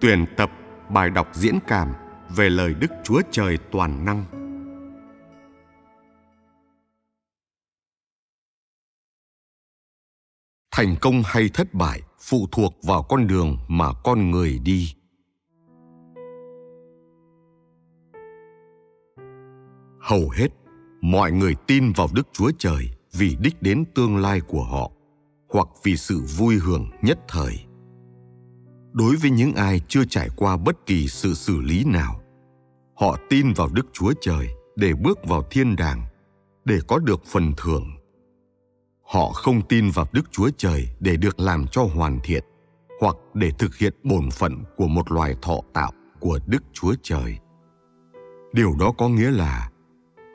Tuyển tập bài đọc diễn cảm về lời Đức Chúa Trời toàn năng. Thành công hay thất bại phụ thuộc vào con đường mà con người đi. Hầu hết, mọi người tin vào Đức Chúa Trời vì đích đến tương lai của họ hoặc vì sự vui hưởng nhất thời đối với những ai chưa trải qua bất kỳ sự xử lý nào. Họ tin vào đức chúa trời để bước vào thiên đàng, để có được phần thưởng. Họ không tin vào đức chúa trời để được làm cho hoàn thiện, hoặc để thực hiện bổn phận của một loài thọ tạo của đức chúa trời. Điều đó có nghĩa là,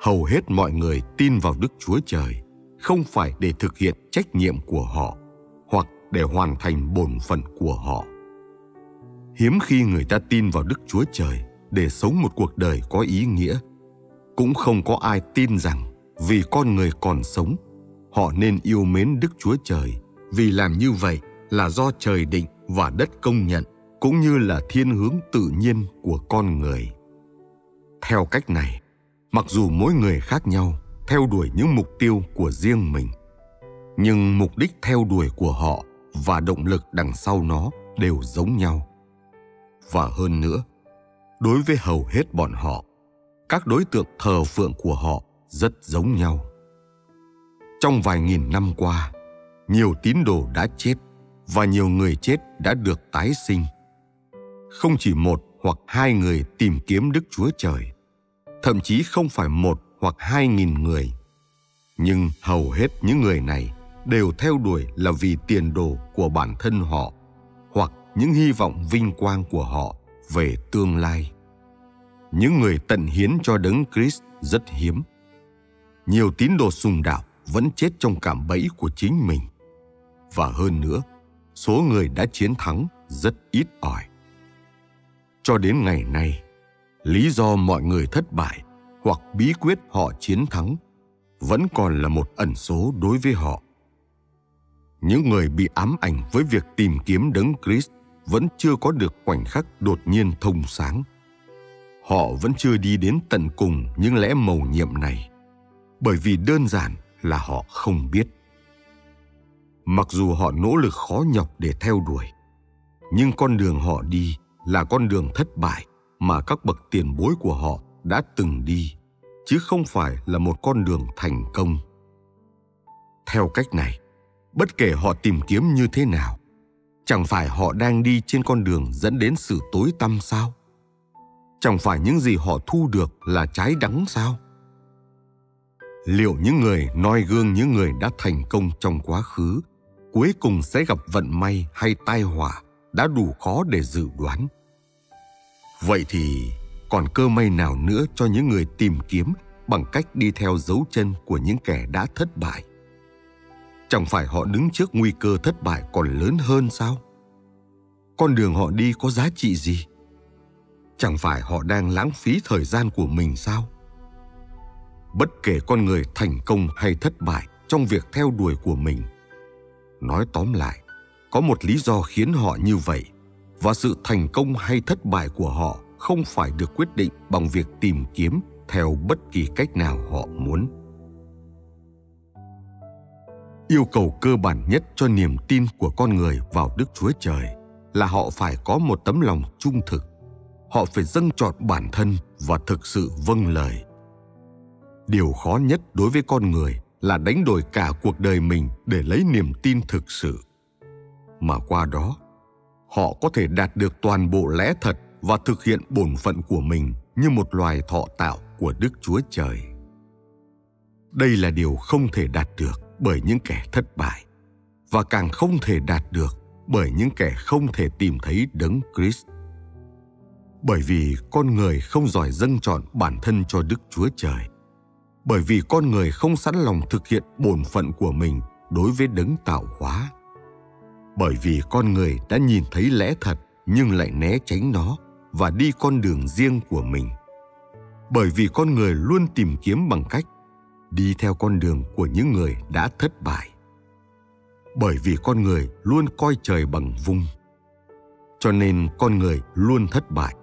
hầu hết mọi người tin vào đức chúa trời không phải để thực hiện trách nhiệm của họ, hoặc để hoàn thành bổn phận của họ hiếm khi người ta tin vào đức chúa trời để sống một cuộc đời có ý nghĩa. Cũng không có ai tin rằng vì con người còn sống, họ nên yêu mến đức chúa trời. Vì làm như vậy là do trời định và đất công nhận, cũng như là thiên hướng tự nhiên của con người. Theo cách này, mặc dù mỗi người khác nhau theo đuổi những mục tiêu của riêng mình, nhưng mục đích theo đuổi của họ và động lực đằng sau nó đều giống nhau và hơn nữa, đối với hầu hết bọn họ, các đối tượng thờ phượng của họ rất giống nhau. Trong vài nghìn năm qua, nhiều tín đồ đã chết và nhiều người chết đã được tái sinh. Không chỉ một hoặc hai người tìm kiếm đức chúa trời, thậm chí không phải một hoặc hai nghìn người. Nhưng hầu hết những người này đều theo đuổi là vì tiền đồ của bản thân họ những hy vọng vinh quang của họ về tương lai. Những người tận hiến cho đấng Christ rất hiếm. Nhiều tín đồ sùng đạo vẫn chết trong cảm bẫy của chính mình. Và hơn nữa, số người đã chiến thắng rất ít ỏi. Cho đến ngày nay, lý do mọi người thất bại hoặc bí quyết họ chiến thắng vẫn còn là một ẩn số đối với họ những người bị ám ảnh với việc tìm kiếm đấng Christ vẫn chưa có được khoảnh khắc đột nhiên thông sáng. Họ vẫn chưa đi đến tận cùng những lẽ mầu nhiệm này, bởi vì đơn giản là họ không biết. Mặc dù họ nỗ lực khó nhọc để theo đuổi, nhưng con đường họ đi là con đường thất bại mà các bậc tiền bối của họ đã từng đi, chứ không phải là một con đường thành công. Theo cách này, bất kể họ tìm kiếm như thế nào chẳng phải họ đang đi trên con đường dẫn đến sự tối tăm sao? Chẳng phải những gì họ thu được là trái đắng sao? Liệu những người noi gương những người đã thành công trong quá khứ, cuối cùng sẽ gặp vận may hay tai họa đã đủ khó để dự đoán? Vậy thì còn cơ may nào nữa cho những người tìm kiếm bằng cách đi theo dấu chân của những kẻ đã thất bại? Chẳng phải họ đứng trước nguy cơ thất bại còn lớn hơn sao? Con đường họ đi có giá trị gì? Chẳng phải họ đang lãng phí thời gian của mình sao? Bất kể con người thành công hay thất bại trong việc theo đuổi của mình, nói tóm lại, có một lý do khiến họ như vậy và sự thành công hay thất bại của họ không phải được quyết định bằng việc tìm kiếm theo bất kỳ cách nào họ muốn yêu cầu cơ bản nhất cho niềm tin của con người vào đức chúa trời là họ phải có một tấm lòng trung thực. Họ phải dâng trọn bản thân và thực sự vâng lời. Điều khó nhất đối với con người là đánh đổi cả cuộc đời mình để lấy niềm tin thực sự. Mà qua đó, họ có thể đạt được toàn bộ lẽ thật và thực hiện bổn phận của mình như một loài thọ tạo của đức chúa trời. Đây là điều không thể đạt được bởi những kẻ thất bại, và càng không thể đạt được bởi những kẻ không thể tìm thấy đấng Christ. Bởi vì con người không giỏi dâng chọn bản thân cho Đức Chúa Trời. Bởi vì con người không sẵn lòng thực hiện bổn phận của mình đối với đấng tạo hóa. Bởi vì con người đã nhìn thấy lẽ thật nhưng lại né tránh nó và đi con đường riêng của mình. Bởi vì con người luôn tìm kiếm bằng cách đi theo con đường của những người đã thất bại bởi vì con người luôn coi trời bằng vung Cho nên con người luôn thất bại,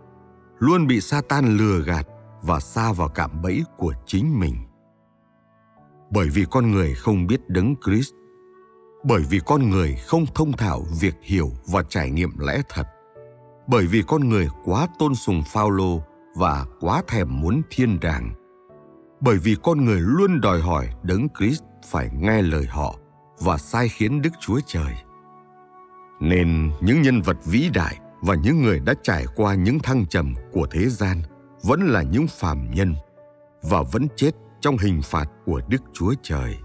luôn bị Satan lừa gạt và xa vào cạm bẫy của chính mình. Bởi vì con người không biết đấng Christ, bởi vì con người không thông thạo việc hiểu và trải nghiệm lẽ thật, bởi vì con người quá tôn sùng Phaolô và quá thèm muốn thiên đàng, bởi vì con người luôn đòi hỏi đấng Christ phải nghe lời họ và sai khiến Đức Chúa Trời. Nên những nhân vật vĩ đại và những người đã trải qua những thăng trầm của thế gian vẫn là những phàm nhân và vẫn chết trong hình phạt của Đức Chúa Trời.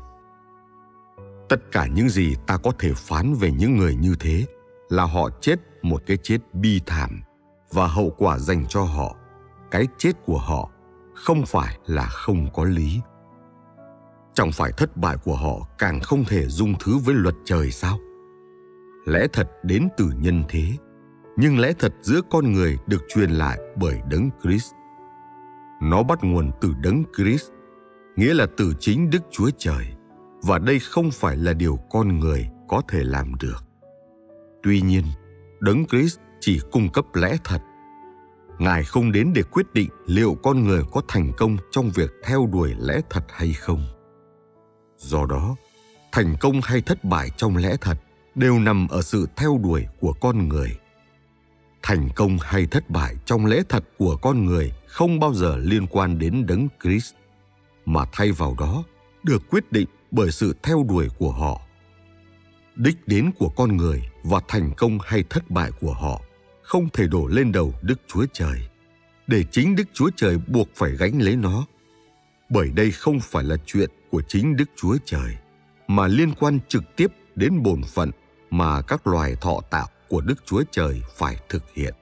Tất cả những gì ta có thể phán về những người như thế là họ chết một cái chết bi thảm và hậu quả dành cho họ, cái chết của họ không phải là không có lý. Chẳng phải thất bại của họ càng không thể dung thứ với luật trời sao? Lẽ thật đến từ nhân thế, nhưng lẽ thật giữa con người được truyền lại bởi đấng Christ. Nó bắt nguồn từ đấng Christ, nghĩa là từ chính Đức Chúa Trời, và đây không phải là điều con người có thể làm được. Tuy nhiên, đấng Christ chỉ cung cấp lẽ thật. Ngài không đến để quyết định liệu con người có thành công trong việc theo đuổi lẽ thật hay không. Do đó, thành công hay thất bại trong lẽ thật đều nằm ở sự theo đuổi của con người thành công hay thất bại trong lẽ thật của con người không bao giờ liên quan đến đấng Christ, mà thay vào đó được quyết định bởi sự theo đuổi của họ. Đích đến của con người và thành công hay thất bại của họ không thể đổ lên đầu Đức Chúa Trời, để chính Đức Chúa Trời buộc phải gánh lấy nó. Bởi đây không phải là chuyện của chính Đức Chúa Trời, mà liên quan trực tiếp đến bổn phận mà các loài thọ tạo của Đức Chúa Trời phải thực hiện.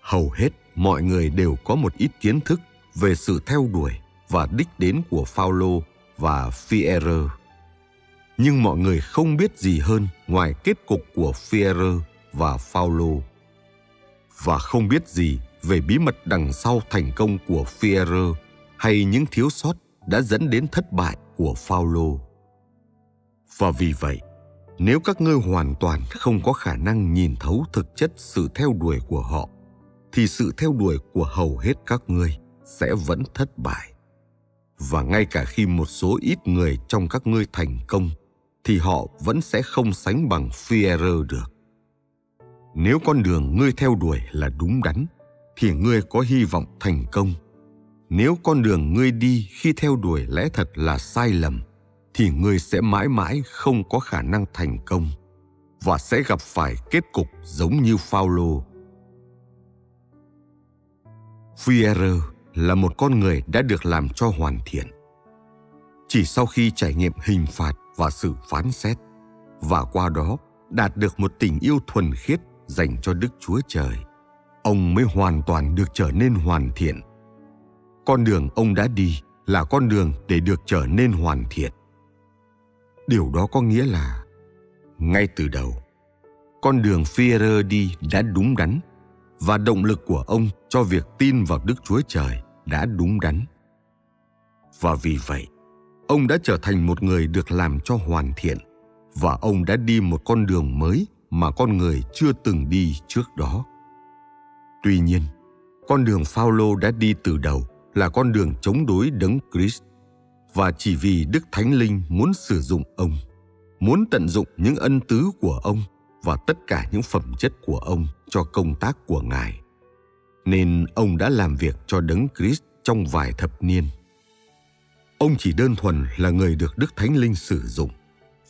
Hầu hết mọi người đều có một ít kiến thức về sự theo đuổi và đích đến của Phaolô và Phiere, Nhưng mọi người không biết gì hơn ngoài kết cục của Phiere và Phaolô và không biết gì về bí mật đằng sau thành công của Fierro hay những thiếu sót đã dẫn đến thất bại của Paulo. Và vì vậy, nếu các ngươi hoàn toàn không có khả năng nhìn thấu thực chất sự theo đuổi của họ thì sự theo đuổi của hầu hết các ngươi sẽ vẫn thất bại và ngay cả khi một số ít người trong các ngươi thành công thì họ vẫn sẽ không sánh bằng Fierro được. Nếu con đường ngươi theo đuổi là đúng đắn, thì ngươi có hy vọng thành công. Nếu con đường ngươi đi khi theo đuổi lẽ thật là sai lầm, thì ngươi sẽ mãi mãi không có khả năng thành công và sẽ gặp phải kết cục giống như Phaolô. Führer là một con người đã được làm cho hoàn thiện. Chỉ sau khi trải nghiệm hình phạt và sự phán xét, và qua đó đạt được một tình yêu thuần khiết dành cho Đức Chúa Trời, ông mới hoàn toàn được trở nên hoàn thiện. Con đường ông đã đi là con đường để được trở nên hoàn thiện điều đó có nghĩa là ngay từ đầu con đường Führer đi đã đúng đắn và động lực của ông cho việc tin vào Đức Chúa Trời đã đúng đắn. Và vì vậy, ông đã trở thành một người được làm cho hoàn thiện và ông đã đi một con đường mới mà con người chưa từng đi trước đó. Tuy nhiên, con đường Phaolô đã đi từ đầu là con đường chống đối đấng Christ và chỉ vì Đức Thánh Linh muốn sử dụng ông, muốn tận dụng những ân tứ của ông và tất cả những phẩm chất của ông cho công tác của Ngài. Nên ông đã làm việc cho Đấng Christ trong vài thập niên. Ông chỉ đơn thuần là người được Đức Thánh Linh sử dụng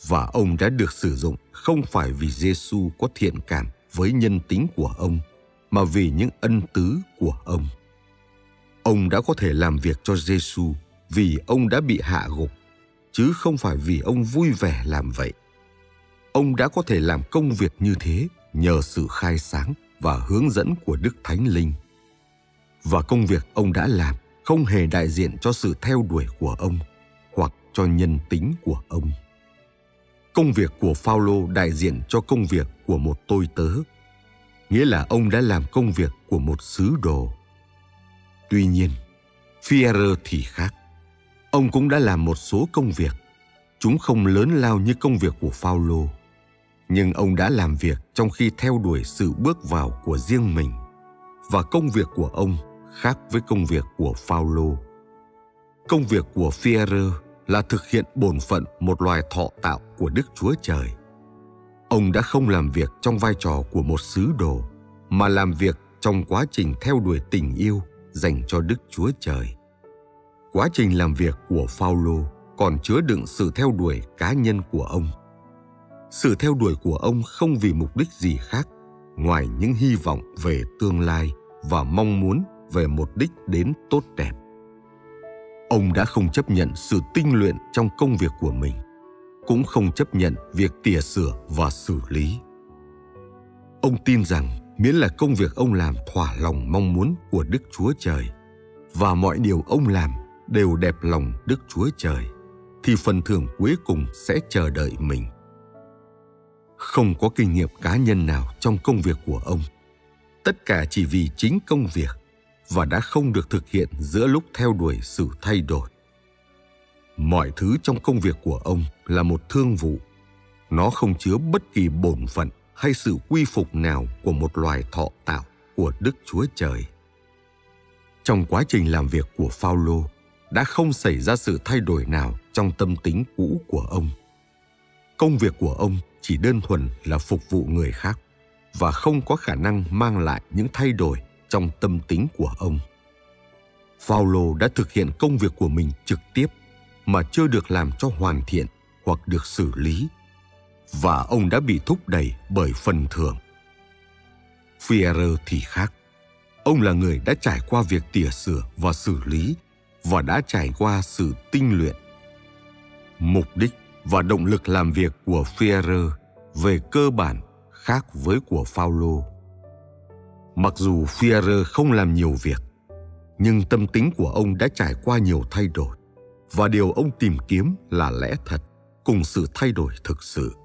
và ông đã được sử dụng không phải vì Giêsu có thiện cảm với nhân tính của ông, mà vì những ân tứ của ông. Ông đã có thể làm việc cho Giêsu vì ông đã bị hạ gục, chứ không phải vì ông vui vẻ làm vậy. Ông đã có thể làm công việc như thế nhờ sự khai sáng và hướng dẫn của đức thánh linh. Và công việc ông đã làm không hề đại diện cho sự theo đuổi của ông hoặc cho nhân tính của ông công việc của Phaolô đại diện cho công việc của một tôi tớ. Nghĩa là ông đã làm công việc của một sứ đồ. Tuy nhiên Fierre thì khác. Ông cũng đã làm một số công việc. Chúng không lớn lao như công việc của Phaolô, nhưng ông đã làm việc trong khi theo đuổi sự bước vào của riêng mình. Và công việc của ông khác với công việc của Phaolô. Công việc của Fierre là thực hiện bổn phận một loài thọ tạo của Đức Chúa Trời. Ông đã không làm việc trong vai trò của một sứ đồ, mà làm việc trong quá trình theo đuổi tình yêu dành cho Đức Chúa Trời. Quá trình làm việc của Phaolô còn chứa đựng sự theo đuổi cá nhân của ông. Sự theo đuổi của ông không vì mục đích gì khác ngoài những hy vọng về tương lai và mong muốn về một đích đến tốt đẹp. Ông đã không chấp nhận sự tinh luyện trong công việc của mình, cũng không chấp nhận việc tỉa sửa và xử lý. Ông tin rằng miễn là công việc ông làm thỏa lòng mong muốn của Đức Chúa Trời và mọi điều ông làm đều đẹp lòng Đức Chúa Trời thì phần thưởng cuối cùng sẽ chờ đợi mình. Không có kinh nghiệm cá nhân nào trong công việc của ông. Tất cả chỉ vì chính công việc và đã không được thực hiện giữa lúc theo đuổi sự thay đổi. Mọi thứ trong công việc của ông là một thương vụ. Nó không chứa bất kỳ bổn phận hay sự quy phục nào của một loài thọ tạo của Đức Chúa Trời. Trong quá trình làm việc của Phaolô, đã không xảy ra sự thay đổi nào trong tâm tính cũ của ông. Công việc của ông chỉ đơn thuần là phục vụ người khác và không có khả năng mang lại những thay đổi trong tâm tính của ông. Phaolô đã thực hiện công việc của mình trực tiếp mà chưa được làm cho hoàn thiện hoặc được xử lý và ông đã bị thúc đẩy bởi phần thưởng. Führer thì khác. Ông là người đã trải qua việc tỉa sửa và xử lý và đã trải qua sự tinh luyện. Mục đích và động lực làm việc của Führer về cơ bản khác với của Phaolô. Mặc dù Führer không làm nhiều việc, nhưng tâm tính của ông đã trải qua nhiều thay đổi và điều ông tìm kiếm là lẽ thật cùng sự thay đổi thực sự.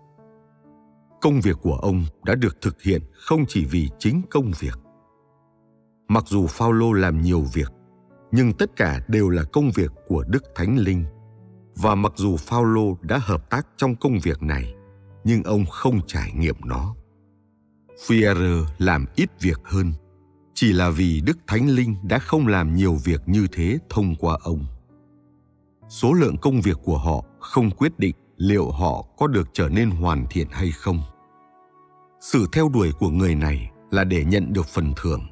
Công việc của ông đã được thực hiện không chỉ vì chính công việc. Mặc dù Phaolô làm nhiều việc, nhưng tất cả đều là công việc của Đức Thánh Linh. Và mặc dù Phaolô đã hợp tác trong công việc này, nhưng ông không trải nghiệm nó. Führer làm ít việc hơn, chỉ là vì Đức Thánh Linh đã không làm nhiều việc như thế thông qua ông. Số lượng công việc của họ không quyết định liệu họ có được trở nên hoàn thiện hay không. Sự theo đuổi của người này là để nhận được phần thưởng,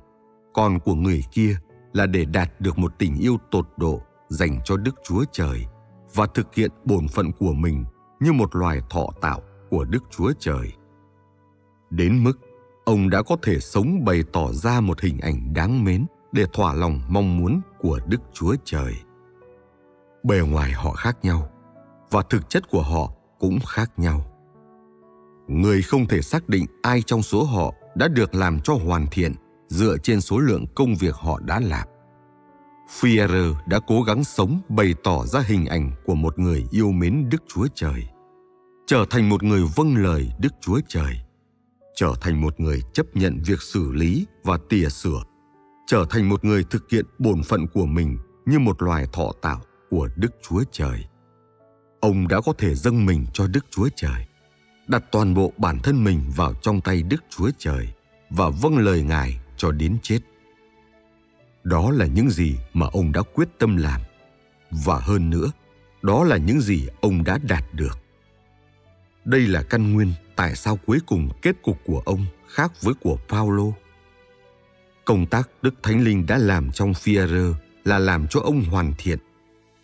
còn của người kia là để đạt được một tình yêu tột độ dành cho Đức Chúa Trời và thực hiện bổn phận của mình như một loài thọ tạo của Đức Chúa Trời. Đến mức ông đã có thể sống bày tỏ ra một hình ảnh đáng mến để thỏa lòng mong muốn của Đức Chúa Trời. Bề ngoài họ khác nhau và thực chất của họ cũng khác nhau. Người không thể xác định ai trong số họ đã được làm cho hoàn thiện dựa trên số lượng công việc họ đã làm. Fierre đã cố gắng sống bày tỏ ra hình ảnh của một người yêu mến Đức Chúa Trời, trở thành một người vâng lời Đức Chúa Trời trở thành một người chấp nhận việc xử lý và tỉa sửa, trở thành một người thực hiện bổn phận của mình như một loài thọ tạo của đức chúa trời. Ông đã có thể dâng mình cho đức chúa trời, đặt toàn bộ bản thân mình vào trong tay đức chúa trời và vâng lời ngài cho đến chết. Đó là những gì mà ông đã quyết tâm làm, và hơn nữa, đó là những gì ông đã đạt được. Đây là căn nguyên tại sao cuối cùng kết cục của ông khác với của Paulo. Công tác Đức Thánh Linh đã làm trong Führer là làm cho ông hoàn thiện,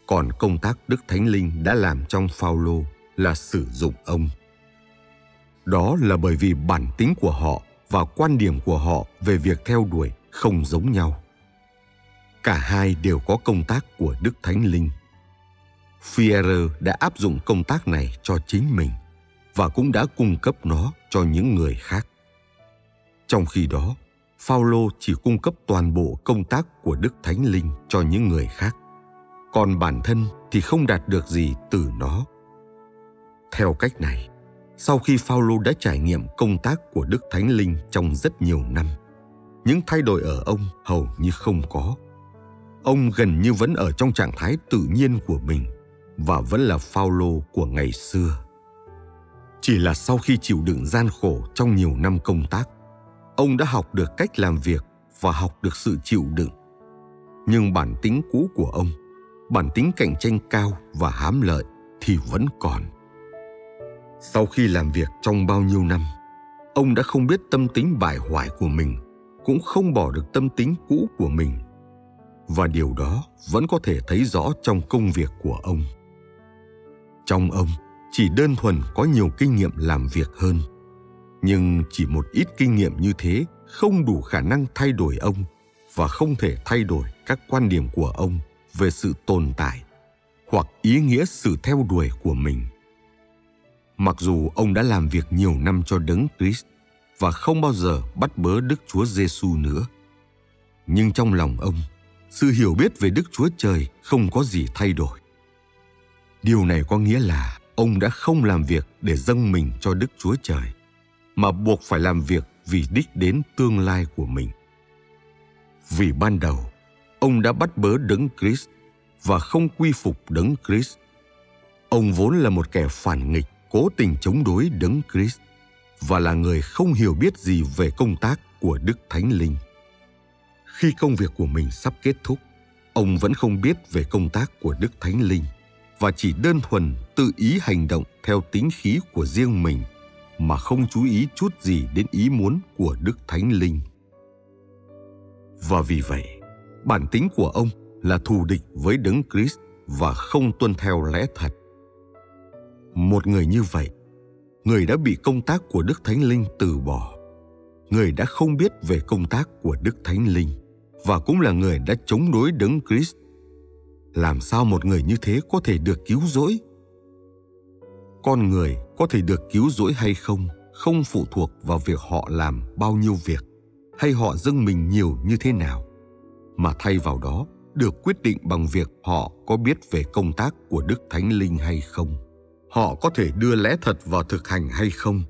còn công tác Đức Thánh Linh đã làm trong Paulo là sử dụng ông. Đó là bởi vì bản tính của họ và quan điểm của họ về việc theo đuổi không giống nhau. Cả hai đều có công tác của Đức Thánh Linh. Führer đã áp dụng công tác này cho chính mình và cũng đã cung cấp nó cho những người khác. Trong khi đó, Phaolô chỉ cung cấp toàn bộ công tác của Đức Thánh Linh cho những người khác, còn bản thân thì không đạt được gì từ nó. Theo cách này, sau khi Phaolô đã trải nghiệm công tác của Đức Thánh Linh trong rất nhiều năm, những thay đổi ở ông hầu như không có. Ông gần như vẫn ở trong trạng thái tự nhiên của mình và vẫn là Phaolô của ngày xưa. Chỉ là sau khi chịu đựng gian khổ trong nhiều năm công tác, ông đã học được cách làm việc và học được sự chịu đựng. Nhưng bản tính cũ của ông, bản tính cạnh tranh cao và hám lợi thì vẫn còn. Sau khi làm việc trong bao nhiêu năm, ông đã không biết tâm tính bại hoại của mình, cũng không bỏ được tâm tính cũ của mình. Và điều đó vẫn có thể thấy rõ trong công việc của ông. Trong ông chỉ đơn thuần có nhiều kinh nghiệm làm việc hơn, nhưng chỉ một ít kinh nghiệm như thế không đủ khả năng thay đổi ông và không thể thay đổi các quan điểm của ông về sự tồn tại hoặc ý nghĩa sự theo đuổi của mình. Mặc dù ông đã làm việc nhiều năm cho Đấng Christ và không bao giờ bắt bớ Đức Chúa Giêsu nữa, nhưng trong lòng ông, sự hiểu biết về Đức Chúa Trời không có gì thay đổi. Điều này có nghĩa là ông đã không làm việc để dâng mình cho Đức Chúa Trời, mà buộc phải làm việc vì đích đến tương lai của mình. Vì ban đầu, ông đã bắt bớ đấng Christ và không quy phục đấng Christ. Ông vốn là một kẻ phản nghịch, cố tình chống đối đấng Christ và là người không hiểu biết gì về công tác của Đức Thánh Linh. Khi công việc của mình sắp kết thúc, ông vẫn không biết về công tác của Đức Thánh Linh và chỉ đơn thuần tự ý hành động theo tính khí của riêng mình mà không chú ý chút gì đến ý muốn của Đức Thánh Linh. Và vì vậy, bản tính của ông là thù địch với Đấng Christ và không tuân theo lẽ thật. Một người như vậy, người đã bị công tác của Đức Thánh Linh từ bỏ. Người đã không biết về công tác của Đức Thánh Linh và cũng là người đã chống đối Đấng Christ. Làm sao một người như thế có thể được cứu rỗi? Con người có thể được cứu rỗi hay không không phụ thuộc vào việc họ làm bao nhiêu việc, hay họ dâng mình nhiều như thế nào mà thay vào đó, được quyết định bằng việc họ có biết về công tác của Đức Thánh Linh hay không. Họ có thể đưa lẽ thật vào thực hành hay không,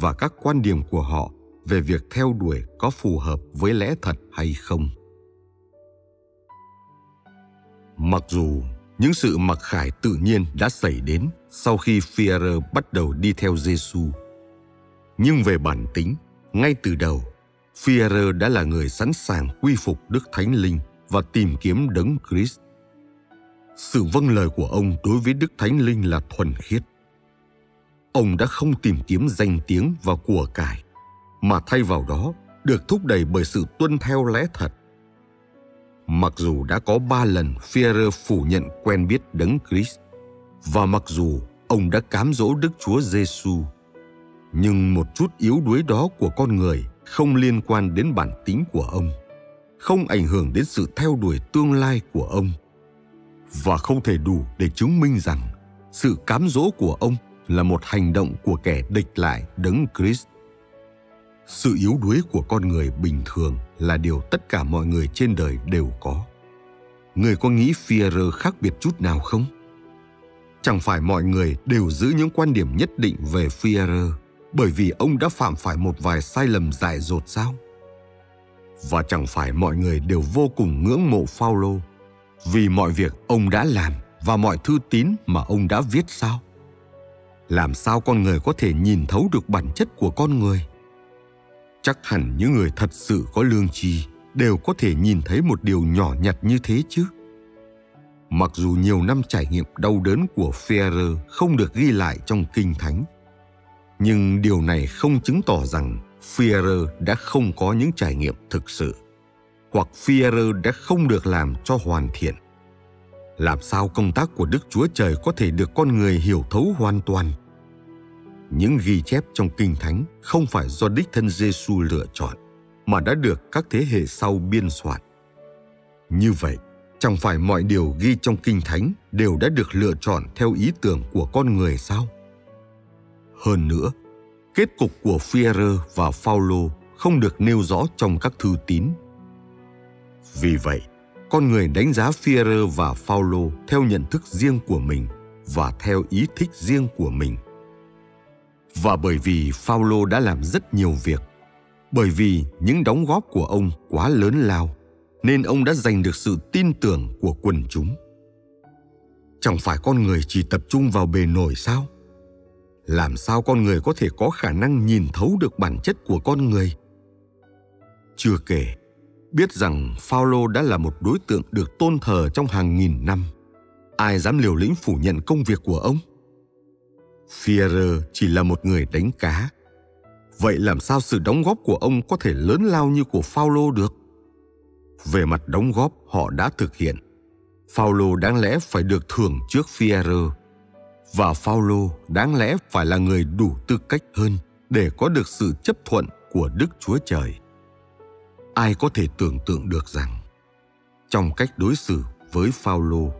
và các quan điểm của họ về việc theo đuổi có phù hợp với lẽ thật hay không. Mặc dù những sự mặc khải tự nhiên đã xảy đến sau khi Führer bắt đầu đi theo Giêsu, nhưng về bản tính, ngay từ đầu, Führer đã là người sẵn sàng quy phục Đức Thánh Linh và tìm kiếm đấng Christ. Sự vâng lời của ông đối với Đức Thánh Linh là thuần khiết. Ông đã không tìm kiếm danh tiếng và của cải, mà thay vào đó được thúc đẩy bởi sự tuân theo lẽ thật. Mặc dù đã có ba lần Führer phủ nhận quen biết đấng Christ, và mặc dù ông đã cám dỗ Đức Chúa Giêsu, nhưng một chút yếu đuối đó của con người không liên quan đến bản tính của ông không ảnh hưởng đến sự theo đuổi tương lai của ông và không thể đủ để chứng minh rằng sự cám dỗ của ông là một hành động của kẻ địch lại đấng Christ. Sự yếu đuối của con người bình thường là điều tất cả mọi người trên đời đều có. Người có nghĩ Führer khác biệt chút nào không? Chẳng phải mọi người đều giữ những quan điểm nhất định về Führer bởi vì ông đã phạm phải một vài sai lầm dại dột sao? và chẳng phải mọi người đều vô cùng ngưỡng mộ Paulo vì mọi việc ông đã làm và mọi thư tín mà ông đã viết sao? Làm sao con người có thể nhìn thấu được bản chất của con người? Chắc hẳn những người thật sự có lương tri đều có thể nhìn thấy một điều nhỏ nhặt như thế chứ. Mặc dù nhiều năm trải nghiệm đau đớn của Ferrer không được ghi lại trong Kinh Thánh, nhưng điều này không chứng tỏ rằng Ferrer đã không có những trải nghiệm thực sự, hoặc Ferrer đã không được làm cho hoàn thiện. Làm sao công tác của Đức Chúa Trời có thể được con người hiểu thấu hoàn toàn? Những ghi chép trong Kinh Thánh không phải do đích thân Giêsu lựa chọn, mà đã được các thế hệ sau biên soạn. Như vậy, chẳng phải mọi điều ghi trong Kinh Thánh đều đã được lựa chọn theo ý tưởng của con người sao? Hơn nữa, kết cục của Führer và Phaolô không được nêu rõ trong các thư tín. Vì vậy, con người đánh giá Führer và Phaolô theo nhận thức riêng của mình và theo ý thích riêng của mình. Và bởi vì Phaolô đã làm rất nhiều việc, bởi vì những đóng góp của ông quá lớn lao, nên ông đã giành được sự tin tưởng của quần chúng. Chẳng phải con người chỉ tập trung vào bề nổi sao? làm sao con người có thể có khả năng nhìn thấu được bản chất của con người? Chưa kể, biết rằng Phaolô đã là một đối tượng được tôn thờ trong hàng nghìn năm. Ai dám liều lĩnh phủ nhận công việc của ông? Führer chỉ là một người đánh cá. Vậy làm sao sự đóng góp của ông có thể lớn lao như của Phaolô được? Về mặt đóng góp họ đã thực hiện. Phaolô đáng lẽ phải được thưởng trước Führer và Phaolô đáng lẽ phải là người đủ tư cách hơn để có được sự chấp thuận của Đức Chúa Trời. Ai có thể tưởng tượng được rằng trong cách đối xử với Phaolô,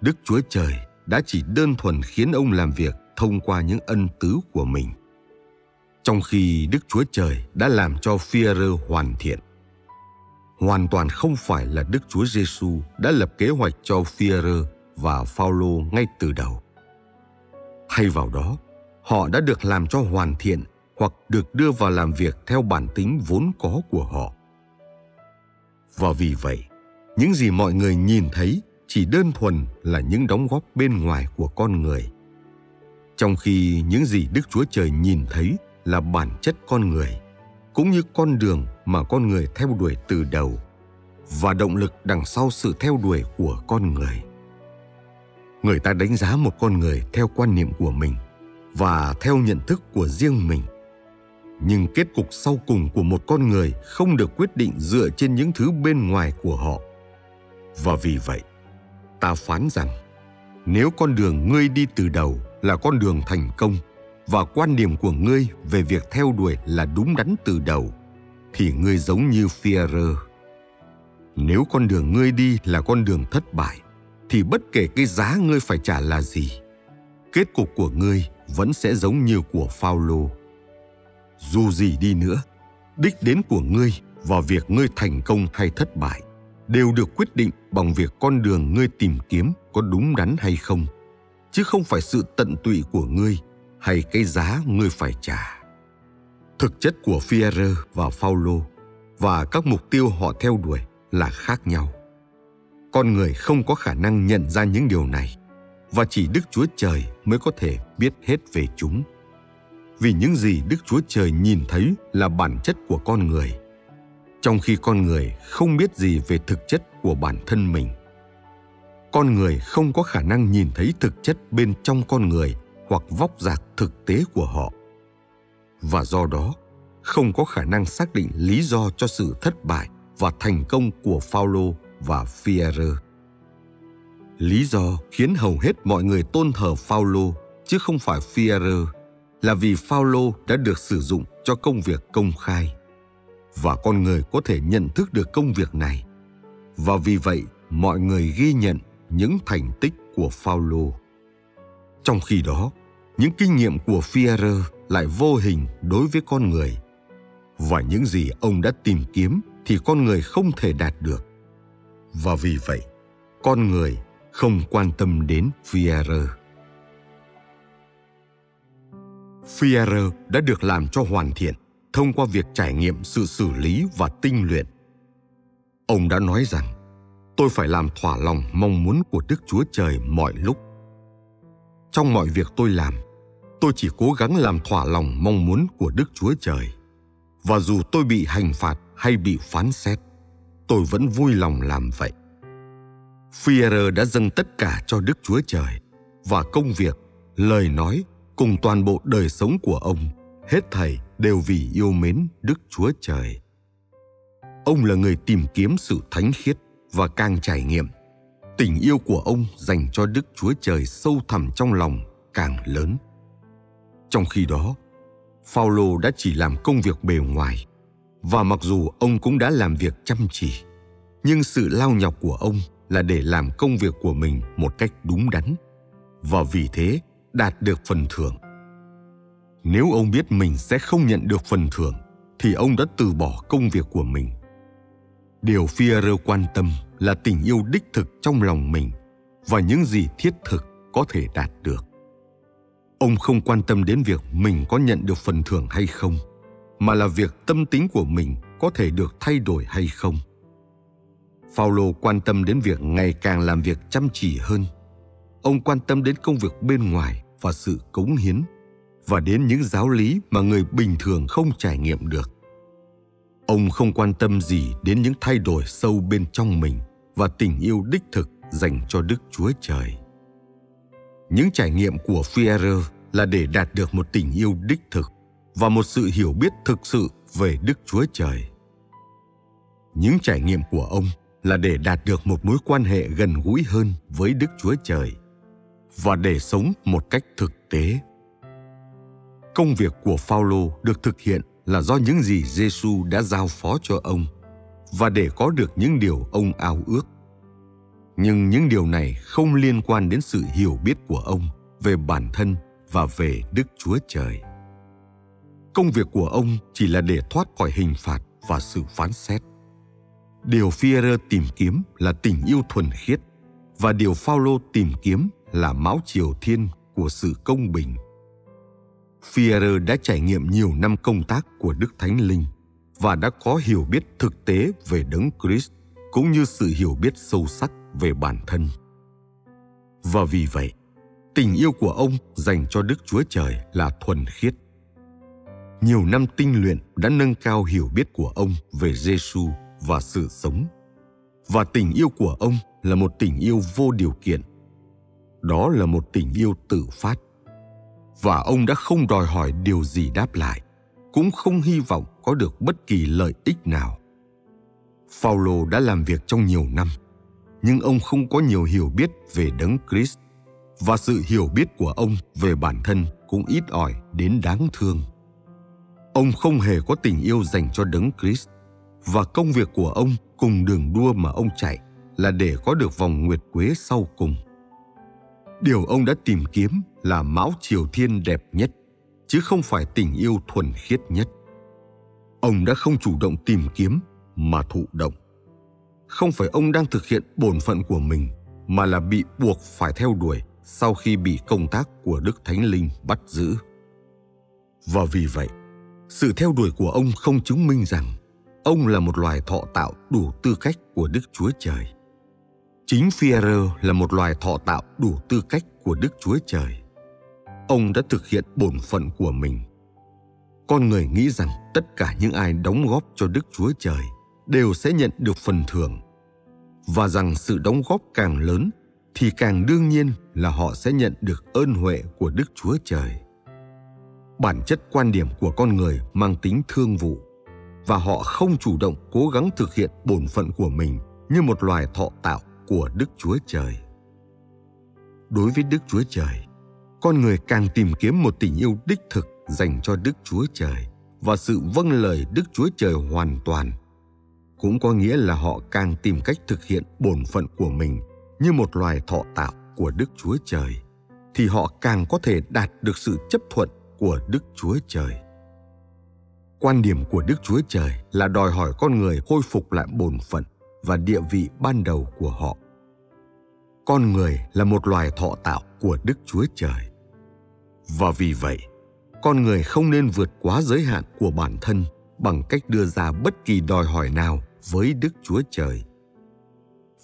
Đức Chúa Trời đã chỉ đơn thuần khiến ông làm việc thông qua những ân tứ của mình. Trong khi Đức Chúa Trời đã làm cho Führer hoàn thiện, hoàn toàn không phải là Đức Chúa Giêsu đã lập kế hoạch cho Führer và Phaolô ngay từ đầu. Thay vào đó, họ đã được làm cho hoàn thiện hoặc được đưa vào làm việc theo bản tính vốn có của họ. Và vì vậy, những gì mọi người nhìn thấy chỉ đơn thuần là những đóng góp bên ngoài của con người. Trong khi những gì Đức Chúa Trời nhìn thấy là bản chất con người, cũng như con đường mà con người theo đuổi từ đầu và động lực đằng sau sự theo đuổi của con người. Người ta đánh giá một con người theo quan niệm của mình và theo nhận thức của riêng mình nhưng kết cục sau cùng của một con người không được quyết định dựa trên những thứ bên ngoài của họ và vì vậy ta phán rằng nếu con đường ngươi đi từ đầu là con đường thành công và quan điểm của ngươi về việc theo đuổi là đúng đắn từ đầu thì ngươi giống như Führer. Nếu con đường ngươi đi là con đường thất bại thì bất kể cái giá ngươi phải trả là gì, kết cục của ngươi vẫn sẽ giống như của Phaolô dù gì đi nữa đích đến của ngươi và việc ngươi thành công hay thất bại đều được quyết định bằng việc con đường ngươi tìm kiếm có đúng đắn hay không chứ không phải sự tận tụy của ngươi hay cái giá ngươi phải trả. Thực chất của Fierre và Paulo và các mục tiêu họ theo đuổi là khác nhau. Con người không có khả năng nhận ra những điều này và chỉ đức chúa trời mới có thể biết hết về chúng. Vì những gì Đức Chúa Trời nhìn thấy là bản chất của con người, trong khi con người không biết gì về thực chất của bản thân mình. Con người không có khả năng nhìn thấy thực chất bên trong con người hoặc vóc dạc thực tế của họ. Và do đó, không có khả năng xác định lý do cho sự thất bại và thành công của Phaolô và Fierre. Lý do khiến hầu hết mọi người tôn thờ Phaolô chứ không phải Fierre là vì Phaolô đã được sử dụng cho công việc công khai và con người có thể nhận thức được công việc này và vì vậy mọi người ghi nhận những thành tích của Paulo. Trong khi đó, những kinh nghiệm của Führer lại vô hình đối với con người và những gì ông đã tìm kiếm thì con người không thể đạt được. Và vì vậy, con người không quan tâm đến Führer. Führer đã được làm cho hoàn thiện thông qua việc trải nghiệm sự xử lý và tinh luyện. Ông đã nói rằng, tôi phải làm thỏa lòng mong muốn của Đức Chúa Trời mọi lúc. Trong mọi việc tôi làm, tôi chỉ cố gắng làm thỏa lòng mong muốn của Đức Chúa Trời. Và dù tôi bị hành phạt hay bị phán xét, tôi vẫn vui lòng làm vậy. Führer đã dâng tất cả cho Đức Chúa Trời và công việc, lời nói cùng toàn bộ đời sống của ông hết thảy đều vì yêu mến đức chúa trời ông là người tìm kiếm sự thánh khiết và càng trải nghiệm tình yêu của ông dành cho đức chúa trời sâu thẳm trong lòng càng lớn trong khi đó Phaolô đã chỉ làm công việc bề ngoài và mặc dù ông cũng đã làm việc chăm chỉ nhưng sự lao nhọc của ông là để làm công việc của mình một cách đúng đắn và vì thế đạt được phần thưởng. Nếu ông biết mình sẽ không nhận được phần thưởng, thì ông đã từ bỏ công việc của mình. Điều Führer quan tâm là tình yêu đích thực trong lòng mình và những gì thiết thực có thể đạt được. Ông không quan tâm đến việc mình có nhận được phần thưởng hay không, mà là việc tâm tính của mình có thể được thay đổi hay không. Paulo quan tâm đến việc ngày càng làm việc chăm chỉ hơn. Ông quan tâm đến công việc bên ngoài và sự cống hiến và đến những giáo lý mà người bình thường không trải nghiệm được. Ông không quan tâm gì đến những thay đổi sâu bên trong mình và tình yêu đích thực dành cho Đức Chúa Trời. Những trải nghiệm của Führer là để đạt được một tình yêu đích thực và một sự hiểu biết thực sự về Đức Chúa Trời. Những trải nghiệm của ông là để đạt được một mối quan hệ gần gũi hơn với Đức Chúa Trời và để sống một cách thực tế. Công việc của Phaolô được thực hiện là do những gì Giêsu đã giao phó cho ông và để có được những điều ông ao ước. Nhưng những điều này không liên quan đến sự hiểu biết của ông về bản thân và về Đức Chúa Trời. Công việc của ông chỉ là để thoát khỏi hình phạt và sự phán xét. Điều Führer tìm kiếm là tình yêu thuần khiết và điều Phaolô tìm kiếm là máu triều thiên của sự công bình. Fierre đã trải nghiệm nhiều năm công tác của Đức Thánh Linh và đã có hiểu biết thực tế về Đấng Christ cũng như sự hiểu biết sâu sắc về bản thân. Và vì vậy, tình yêu của ông dành cho Đức Chúa Trời là thuần khiết. Nhiều năm tinh luyện đã nâng cao hiểu biết của ông về Giêsu và sự sống. Và tình yêu của ông là một tình yêu vô điều kiện. Đó là một tình yêu tự phát. Và ông đã không đòi hỏi điều gì đáp lại, cũng không hy vọng có được bất kỳ lợi ích nào. Phaolô đã làm việc trong nhiều năm, nhưng ông không có nhiều hiểu biết về đấng Christ và sự hiểu biết của ông về bản thân cũng ít ỏi đến đáng thương. Ông không hề có tình yêu dành cho đấng Christ và công việc của ông cùng đường đua mà ông chạy là để có được vòng nguyệt quế sau cùng. Điều ông đã tìm kiếm là mão triều thiên đẹp nhất, chứ không phải tình yêu thuần khiết nhất. Ông đã không chủ động tìm kiếm mà thụ động. Không phải ông đang thực hiện bổn phận của mình, mà là bị buộc phải theo đuổi sau khi bị công tác của Đức Thánh Linh bắt giữ. Và vì vậy, sự theo đuổi của ông không chứng minh rằng ông là một loài thọ tạo đủ tư cách của Đức Chúa Trời. Chính Führer là một loài thọ tạo đủ tư cách của Đức Chúa Trời. Ông đã thực hiện bổn phận của mình. Con người nghĩ rằng tất cả những ai đóng góp cho Đức Chúa Trời đều sẽ nhận được phần thưởng và rằng sự đóng góp càng lớn thì càng đương nhiên là họ sẽ nhận được ơn huệ của Đức Chúa Trời. Bản chất quan điểm của con người mang tính thương vụ và họ không chủ động cố gắng thực hiện bổn phận của mình như một loài thọ tạo của Đức Chúa Trời. Đối với Đức Chúa Trời, con người càng tìm kiếm một tình yêu đích thực dành cho Đức Chúa Trời và sự vâng lời Đức Chúa Trời hoàn toàn. Cũng có nghĩa là họ càng tìm cách thực hiện bổn phận của mình như một loài thọ tạo của Đức Chúa Trời, thì họ càng có thể đạt được sự chấp thuận của Đức Chúa Trời. Quan điểm của Đức Chúa Trời là đòi hỏi con người khôi phục lại bổn phận và địa vị ban đầu của họ. Con người là một loài thọ tạo của Đức Chúa Trời. Và vì vậy, con người không nên vượt quá giới hạn của bản thân bằng cách đưa ra bất kỳ đòi hỏi nào với Đức Chúa Trời.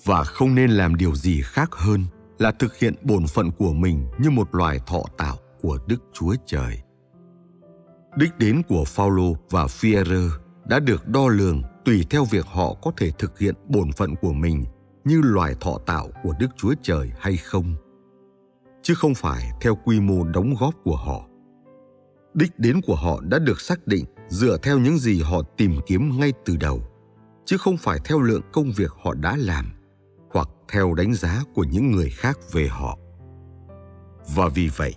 Và không nên làm điều gì khác hơn là thực hiện bổn phận của mình như một loài thọ tạo của Đức Chúa Trời. Đích đến của Phaolô và Führer đã được đo lường tùy theo việc họ có thể thực hiện bổn phận của mình như loài thọ tạo của Đức Chúa Trời hay không, chứ không phải theo quy mô đóng góp của họ. Đích đến của họ đã được xác định dựa theo những gì họ tìm kiếm ngay từ đầu, chứ không phải theo lượng công việc họ đã làm hoặc theo đánh giá của những người khác về họ. Và vì vậy,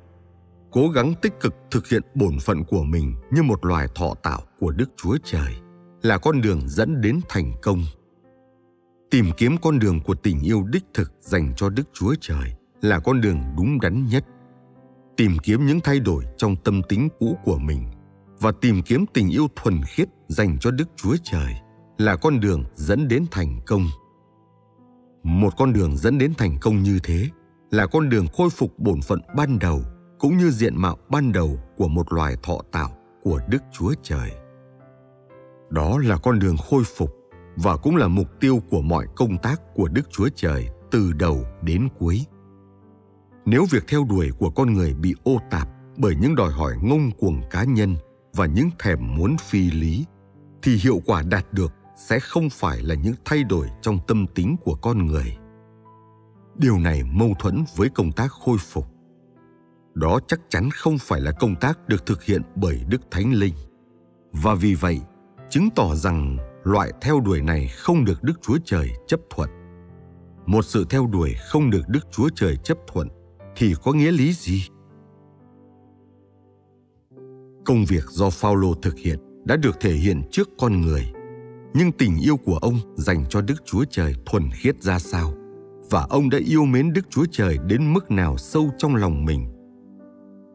cố gắng tích cực thực hiện bổn phận của mình như một loài thọ tạo của Đức Chúa Trời là con đường dẫn đến thành công. Tìm kiếm con đường của tình yêu đích thực dành cho Đức Chúa Trời là con đường đúng đắn nhất. Tìm kiếm những thay đổi trong tâm tính cũ của mình và tìm kiếm tình yêu thuần khiết dành cho Đức Chúa Trời là con đường dẫn đến thành công. Một con đường dẫn đến thành công như thế là con đường khôi phục bổn phận ban đầu cũng như diện mạo ban đầu của một loài thọ tạo của Đức Chúa Trời. Đó là con đường khôi phục và cũng là mục tiêu của mọi công tác của Đức Chúa Trời từ đầu đến cuối. Nếu việc theo đuổi của con người bị ô tạp bởi những đòi hỏi ngông cuồng cá nhân và những thèm muốn phi lý, thì hiệu quả đạt được sẽ không phải là những thay đổi trong tâm tính của con người. Điều này mâu thuẫn với công tác khôi phục. Đó chắc chắn không phải là công tác được thực hiện bởi đức thánh linh. Và vì vậy, chứng tỏ rằng loại theo đuổi này không được đức chúa trời chấp thuận. Một sự theo đuổi không được đức chúa trời chấp thuận thì có nghĩa lý gì? Công việc do Phaolô thực hiện đã được thể hiện trước con người, nhưng tình yêu của ông dành cho đức chúa trời thuần khiết ra sao? Và ông đã yêu mến đức chúa trời đến mức nào sâu trong lòng mình?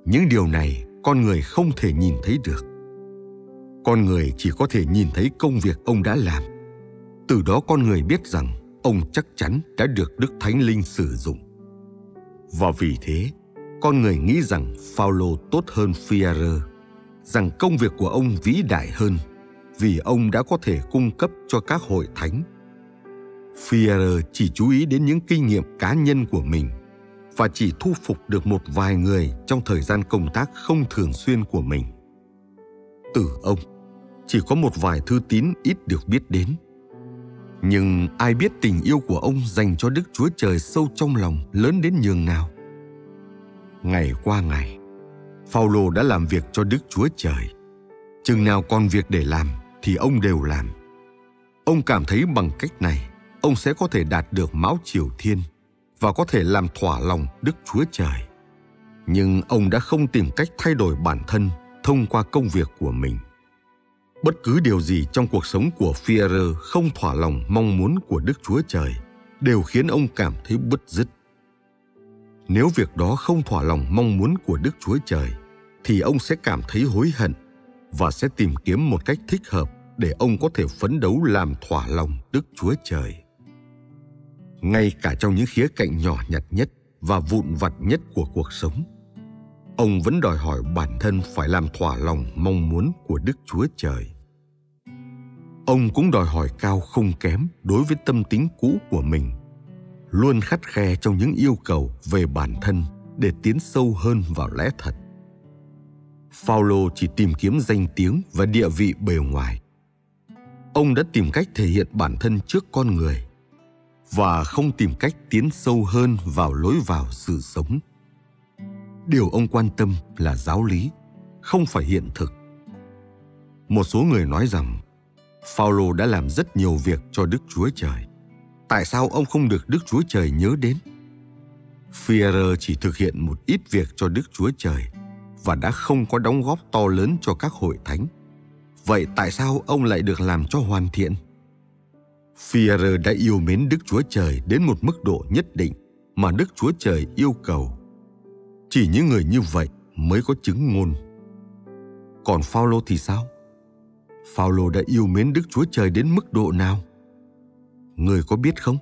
Những điều này con người không thể nhìn thấy được. Con người chỉ có thể nhìn thấy công việc ông đã làm. Từ đó con người biết rằng ông chắc chắn đã được đức thánh linh sử dụng và vì thế con người nghĩ rằng Phaolô tốt hơn Pierre, rằng công việc của ông vĩ đại hơn vì ông đã có thể cung cấp cho các hội thánh. Pierre chỉ chú ý đến những kinh nghiệm cá nhân của mình và chỉ thu phục được một vài người trong thời gian công tác không thường xuyên của mình. Từ ông, chỉ có một vài thư tín ít được biết đến. Nhưng ai biết tình yêu của ông dành cho Đức Chúa Trời sâu trong lòng lớn đến nhường nào? Ngày qua ngày, Phaolô đã làm việc cho Đức Chúa Trời. Chừng nào còn việc để làm thì ông đều làm. Ông cảm thấy bằng cách này, ông sẽ có thể đạt được máu triều thiên và có thể làm thỏa lòng Đức Chúa Trời. Nhưng ông đã không tìm cách thay đổi bản thân thông qua công việc của mình. Bất cứ điều gì trong cuộc sống của Führer không thỏa lòng mong muốn của Đức Chúa Trời đều khiến ông cảm thấy bứt rứt. Nếu việc đó không thỏa lòng mong muốn của Đức Chúa Trời, thì ông sẽ cảm thấy hối hận và sẽ tìm kiếm một cách thích hợp để ông có thể phấn đấu làm thỏa lòng Đức Chúa Trời. Ngay cả trong những khía cạnh nhỏ nhặt nhất và vụn vặt nhất của cuộc sống, ông vẫn đòi hỏi bản thân phải làm thỏa lòng mong muốn của Đức Chúa Trời. Ông cũng đòi hỏi cao không kém đối với tâm tính cũ của mình, luôn khắt khe trong những yêu cầu về bản thân để tiến sâu hơn vào lẽ thật. Phaolô chỉ tìm kiếm danh tiếng và địa vị bề ngoài. Ông đã tìm cách thể hiện bản thân trước con người và không tìm cách tiến sâu hơn vào lối vào sự sống điều ông quan tâm là giáo lý, không phải hiện thực một số người nói rằng, Phaolô đã làm rất nhiều việc cho Đức Chúa Trời. Tại sao ông không được Đức Chúa Trời nhớ đến? Führer chỉ thực hiện một ít việc cho Đức Chúa Trời và đã không có đóng góp to lớn cho các hội thánh. Vậy tại sao ông lại được làm cho hoàn thiện? Führer đã yêu mến Đức Chúa Trời đến một mức độ nhất định mà Đức Chúa Trời yêu cầu chỉ những người như vậy mới có chứng ngôn. Còn Phaolô thì sao? Phaolô đã yêu mến Đức Chúa Trời đến mức độ nào? Người có biết không?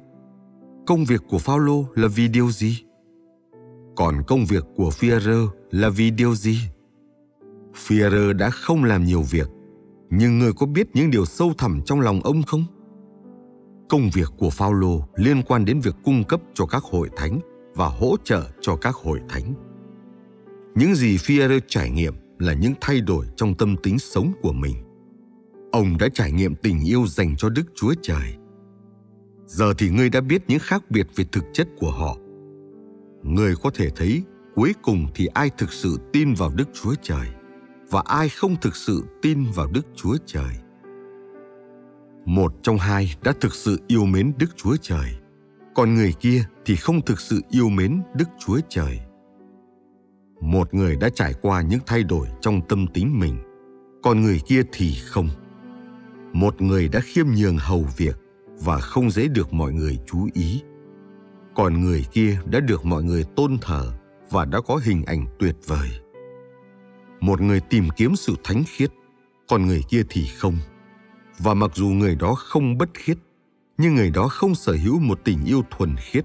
Công việc của Phaolô là vì điều gì? Còn công việc của Führer là vì điều gì? Führer đã không làm nhiều việc, nhưng người có biết những điều sâu thẳm trong lòng ông không? Công việc của Phaolô liên quan đến việc cung cấp cho các hội thánh và hỗ trợ cho các hội thánh. Những gì Fierre trải nghiệm là những thay đổi trong tâm tính sống của mình. Ông đã trải nghiệm tình yêu dành cho Đức Chúa Trời. Giờ thì ngươi đã biết những khác biệt về thực chất của họ. Ngươi có thể thấy cuối cùng thì ai thực sự tin vào Đức Chúa Trời và ai không thực sự tin vào Đức Chúa Trời. Một trong hai đã thực sự yêu mến Đức Chúa Trời, còn người kia thì không thực sự yêu mến Đức Chúa Trời một người đã trải qua những thay đổi trong tâm tính mình, còn người kia thì không. Một người đã khiêm nhường hầu việc và không dễ được mọi người chú ý. Còn người kia đã được mọi người tôn thờ và đã có hình ảnh tuyệt vời. Một người tìm kiếm sự thánh khiết, còn người kia thì không. Và mặc dù người đó không bất khiết, nhưng người đó không sở hữu một tình yêu thuần khiết.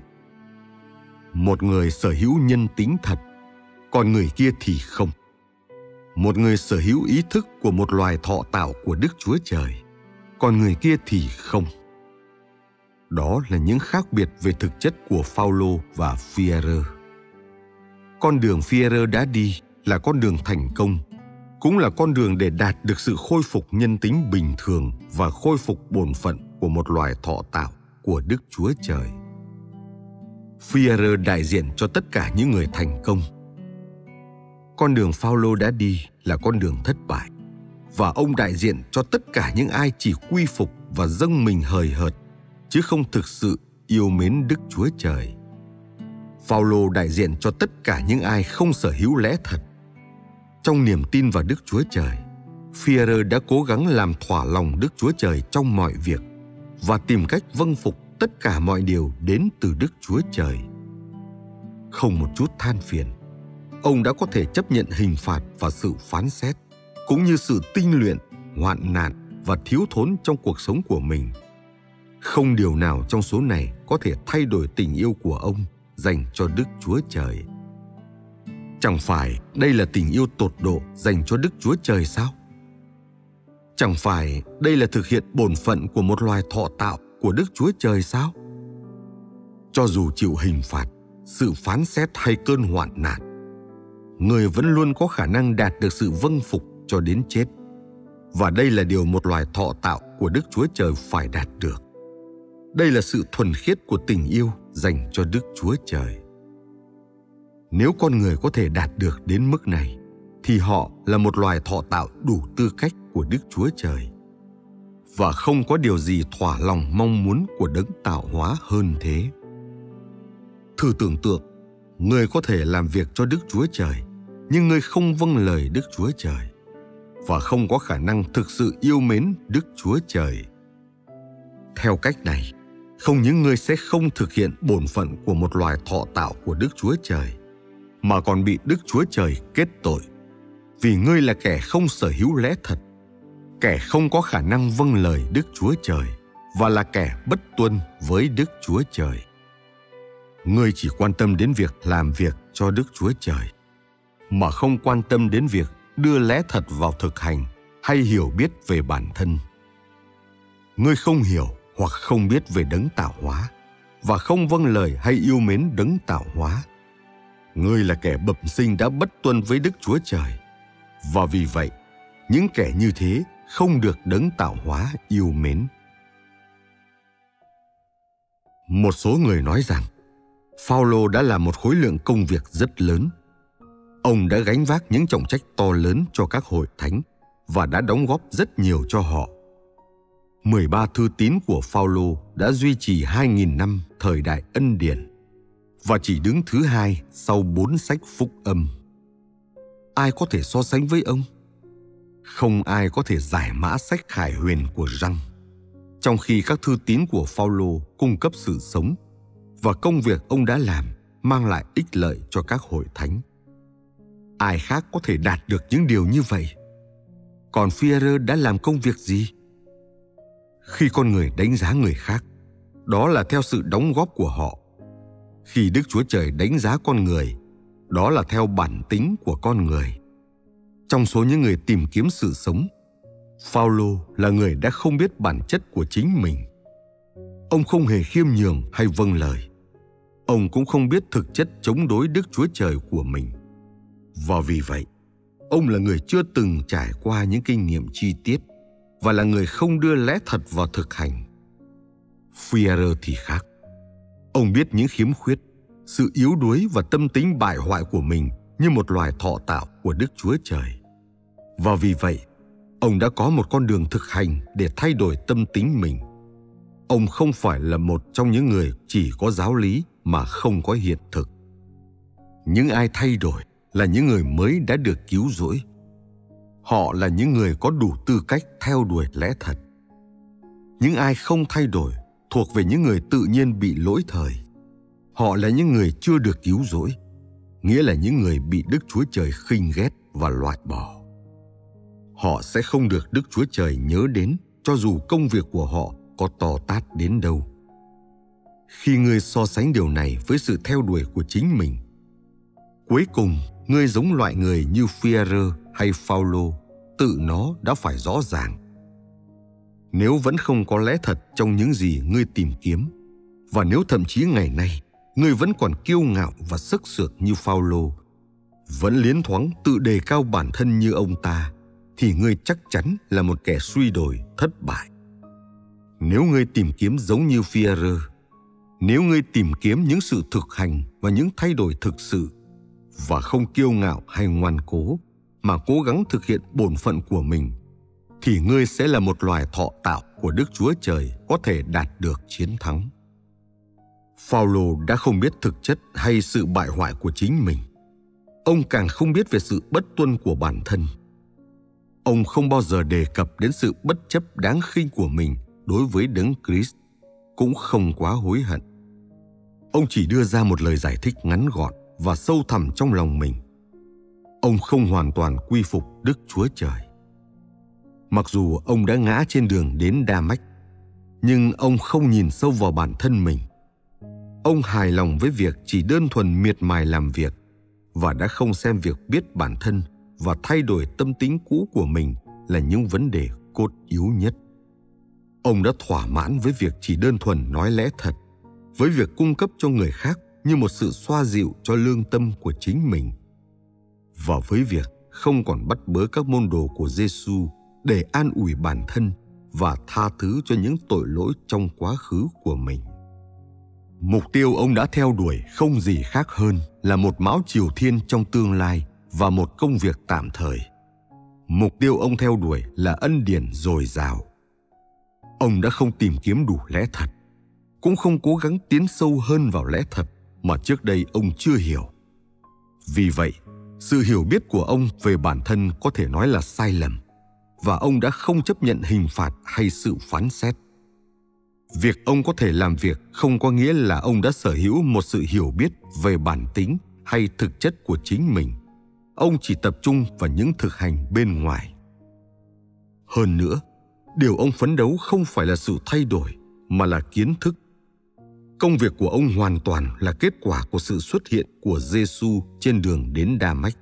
Một người sở hữu nhân tính thật còn người kia thì không. Một người sở hữu ý thức của một loài thọ tạo của Đức Chúa Trời, còn người kia thì không. Đó là những khác biệt về thực chất của Phaolô và Führer. Con đường Führer đã đi là con đường thành công cũng là con đường để đạt được sự khôi phục nhân tính bình thường và khôi phục bổn phận của một loài thọ tạo của Đức Chúa Trời. Führer đại diện cho tất cả những người thành công. Con đường Phaolô đã đi là con đường thất bại và ông đại diện cho tất cả những ai chỉ quy phục và dâng mình hời hợt chứ không thực sự yêu mến Đức Chúa Trời. Phaolô đại diện cho tất cả những ai không sở hữu lẽ thật. Trong niềm tin vào Đức Chúa Trời, Führer đã cố gắng làm thỏa lòng Đức Chúa Trời trong mọi việc và tìm cách vâng phục tất cả mọi điều đến từ Đức Chúa Trời. Không một chút than phiền, ông đã có thể chấp nhận hình phạt và sự phán xét, cũng như sự tinh luyện, hoạn nạn và thiếu thốn trong cuộc sống của mình. Không điều nào trong số này có thể thay đổi tình yêu của ông dành cho Đức Chúa Trời. Chẳng phải đây là tình yêu tột độ dành cho Đức Chúa Trời sao? Chẳng phải đây là thực hiện bổn phận của một loài thọ tạo của Đức Chúa Trời sao? Cho dù chịu hình phạt, sự phán xét hay cơn hoạn nạn, người vẫn luôn có khả năng đạt được sự vâng phục cho đến chết. Và đây là điều một loài thọ tạo của Đức Chúa Trời phải đạt được. Đây là sự thuần khiết của tình yêu dành cho Đức Chúa Trời. Nếu con người có thể đạt được đến mức này, thì họ là một loài thọ tạo đủ tư cách của Đức Chúa Trời. Và không có điều gì thỏa lòng mong muốn của đấng tạo hóa hơn thế. Thử tưởng tượng, người có thể làm việc cho Đức Chúa Trời, nhưng người không vâng lời Đức Chúa Trời và không có khả năng thực sự yêu mến Đức Chúa Trời. Theo cách này, không những ngươi sẽ không thực hiện bổn phận của một loài thọ tạo của Đức Chúa Trời, mà còn bị Đức Chúa Trời kết tội, vì ngươi là kẻ không sở hữu lẽ thật, kẻ không có khả năng vâng lời Đức Chúa Trời và là kẻ bất tuân với Đức Chúa Trời. Ngươi chỉ quan tâm đến việc làm việc cho Đức Chúa Trời, mà không quan tâm đến việc đưa lẽ thật vào thực hành hay hiểu biết về bản thân. Ngươi không hiểu hoặc không biết về đấng tạo hóa và không vâng lời hay yêu mến đấng tạo hóa. Ngươi là kẻ bẩm sinh đã bất tuân với Đức Chúa Trời. Và vì vậy, những kẻ như thế không được đấng tạo hóa yêu mến. Một số người nói rằng Phaolô đã làm một khối lượng công việc rất lớn. Ông đã gánh vác những trọng trách to lớn cho các hội thánh và đã đóng góp rất nhiều cho họ 13 thư tín của Phaolô đã duy trì 2.000 năm thời đại ân điển và chỉ đứng thứ hai sau bốn sách phúc âm. Ai có thể so sánh với ông? Không ai có thể giải mã sách khải huyền của răng. Trong khi các thư tín của Phaolô cung cấp sự sống và công việc ông đã làm mang lại ích lợi cho các hội thánh. Ai khác có thể đạt được những điều như vậy? Còn Führer đã làm công việc gì? khi con người đánh giá người khác, đó là theo sự đóng góp của họ khi đức chúa trời đánh giá con người, đó là theo bản tính của con người trong số những người tìm kiếm sự sống, Phaolô là người đã không biết bản chất của chính mình. Ông không hề khiêm nhường hay vâng lời. Ông cũng không biết thực chất chống đối Đức Chúa Trời của mình. Và vì vậy, ông là người chưa từng trải qua những kinh nghiệm chi tiết và là người không đưa lẽ thật vào thực hành. Führer thì khác. Ông biết những khiếm khuyết, sự yếu đuối và tâm tính bại hoại của mình như một loài thọ tạo của Đức Chúa Trời. Và vì vậy, ông đã có một con đường thực hành để thay đổi tâm tính mình. Ông không phải là một trong những người chỉ có giáo lý mà không có hiện thực. Những ai thay đổi là những người mới đã được cứu rỗi. Họ là những người có đủ tư cách theo đuổi lẽ thật. Những ai không thay đổi thuộc về những người tự nhiên bị lỗi thời. Họ là những người chưa được cứu rỗi, nghĩa là những người bị đức chúa trời khinh ghét và loại bỏ. Họ sẽ không được đức chúa trời nhớ đến, cho dù công việc của họ có to tát đến đâu. Khi ngươi so sánh điều này với sự theo đuổi của chính mình, cuối cùng ngươi giống loại người như Führer hay Paulo, tự nó đã phải rõ ràng. Nếu vẫn không có lẽ thật trong những gì ngươi tìm kiếm, và nếu thậm chí ngày nay ngươi vẫn còn kiêu ngạo và sức sược như Paulo, vẫn liến thoáng tự đề cao bản thân như ông ta thì ngươi chắc chắn là một kẻ suy đồi thất bại nếu ngươi tìm kiếm giống như Führer, nếu ngươi tìm kiếm những sự thực hành và những thay đổi thực sự và không kiêu ngạo hay ngoan cố mà cố gắng thực hiện bổn phận của mình thì ngươi sẽ là một loài thọ tạo của Đức Chúa Trời có thể đạt được chiến thắng. Phaolô đã không biết thực chất hay sự bại hoại của chính mình. Ông càng không biết về sự bất tuân của bản thân. Ông không bao giờ đề cập đến sự bất chấp đáng khinh của mình đối với đấng Christ, cũng không quá hối hận. Ông chỉ đưa ra một lời giải thích ngắn gọn và sâu thẳm trong lòng mình. Ông không hoàn toàn quy phục Đức Chúa Trời. Mặc dù ông đã ngã trên đường đến Đa Mách, nhưng ông không nhìn sâu vào bản thân mình. Ông hài lòng với việc chỉ đơn thuần miệt mài làm việc và đã không xem việc biết bản thân và thay đổi tâm tính cũ của mình là những vấn đề cốt yếu nhất. Ông đã thỏa mãn với việc chỉ đơn thuần nói lẽ thật, với việc cung cấp cho người khác như một sự xoa dịu cho lương tâm của chính mình. Và với việc không còn bắt bớ các môn đồ của Giêsu để an ủi bản thân và tha thứ cho những tội lỗi trong quá khứ của mình. Mục tiêu ông đã theo đuổi không gì khác hơn là một máu triều thiên trong tương lai và một công việc tạm thời. Mục tiêu ông theo đuổi là ân điển dồi dào. Ông đã không tìm kiếm đủ lẽ thật, cũng không cố gắng tiến sâu hơn vào lẽ thật mà trước đây ông chưa hiểu. Vì vậy, sự hiểu biết của ông về bản thân có thể nói là sai lầm và ông đã không chấp nhận hình phạt hay sự phán xét. Việc ông có thể làm việc không có nghĩa là ông đã sở hữu một sự hiểu biết về bản tính hay thực chất của chính mình. Ông chỉ tập trung vào những thực hành bên ngoài. Hơn nữa điều ông phấn đấu không phải là sự thay đổi mà là kiến thức công việc của ông hoàn toàn là kết quả của sự xuất hiện của giêsu trên đường đến đa mách.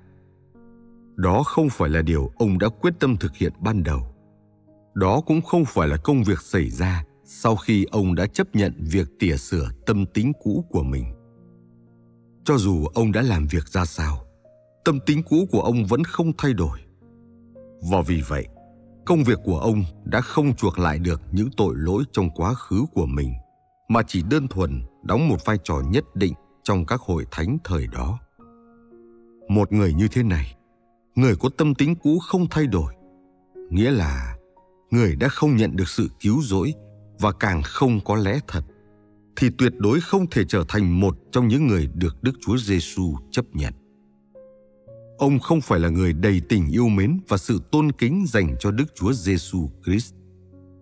Đó không phải là điều ông đã quyết tâm thực hiện ban đầu. Đó cũng không phải là công việc xảy ra sau khi ông đã chấp nhận việc tỉa sửa tâm tính cũ của mình. Cho dù ông đã làm việc ra sao, tâm tính cũ của ông vẫn không thay đổi. Và vì vậy, công việc của ông đã không chuộc lại được những tội lỗi trong quá khứ của mình mà chỉ đơn thuần đóng một vai trò nhất định trong các hội thánh thời đó một người như thế này người có tâm tính cũ không thay đổi nghĩa là người đã không nhận được sự cứu rỗi và càng không có lẽ thật thì tuyệt đối không thể trở thành một trong những người được Đức Chúa Giêsu chấp nhận. Ông không phải là người đầy tình yêu mến và sự tôn kính dành cho Đức Chúa Giêsu Christ,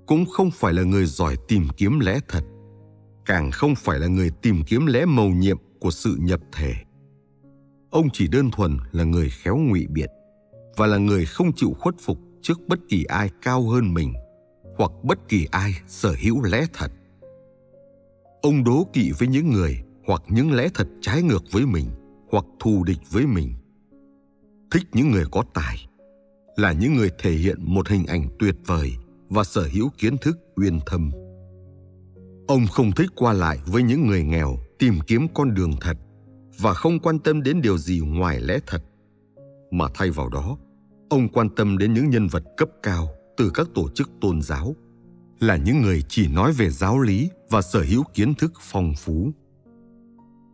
cũng không phải là người giỏi tìm kiếm lẽ thật, càng không phải là người tìm kiếm lẽ mầu nhiệm của sự nhập thể. Ông chỉ đơn thuần là người khéo ngụy biện và là người không chịu khuất phục trước bất kỳ ai cao hơn mình hoặc bất kỳ ai sở hữu lẽ thật. Ông đố kỵ với những người hoặc những lẽ thật trái ngược với mình hoặc thù địch với mình. Thích những người có tài là những người thể hiện một hình ảnh tuyệt vời và sở hữu kiến thức uyên thâm. Ông không thích qua lại với những người nghèo, tìm kiếm con đường thật, và không quan tâm đến điều gì ngoài lẽ thật. Mà thay vào đó, ông quan tâm đến những nhân vật cấp cao từ các tổ chức tôn giáo, là những người chỉ nói về giáo lý và sở hữu kiến thức phong phú.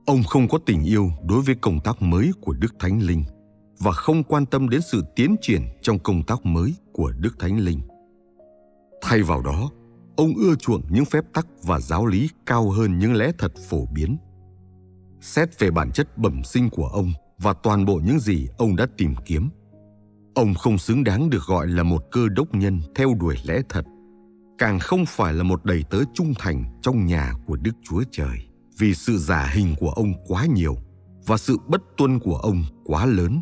Ông không có tình yêu đối với công tác mới của đức thánh linh và không quan tâm đến sự tiến triển trong công tác mới của đức thánh linh. Thay vào đó ông ưa chuộng những phép tắc và giáo lý cao hơn những lẽ thật phổ biến. Xét về bản chất bẩm sinh của ông và toàn bộ những gì ông đã tìm kiếm, ông không xứng đáng được gọi là một cơ đốc nhân theo đuổi lẽ thật, càng không phải là một đầy tớ trung thành trong nhà của đức chúa trời. Vì sự giả hình của ông quá nhiều và sự bất tuân của ông quá lớn,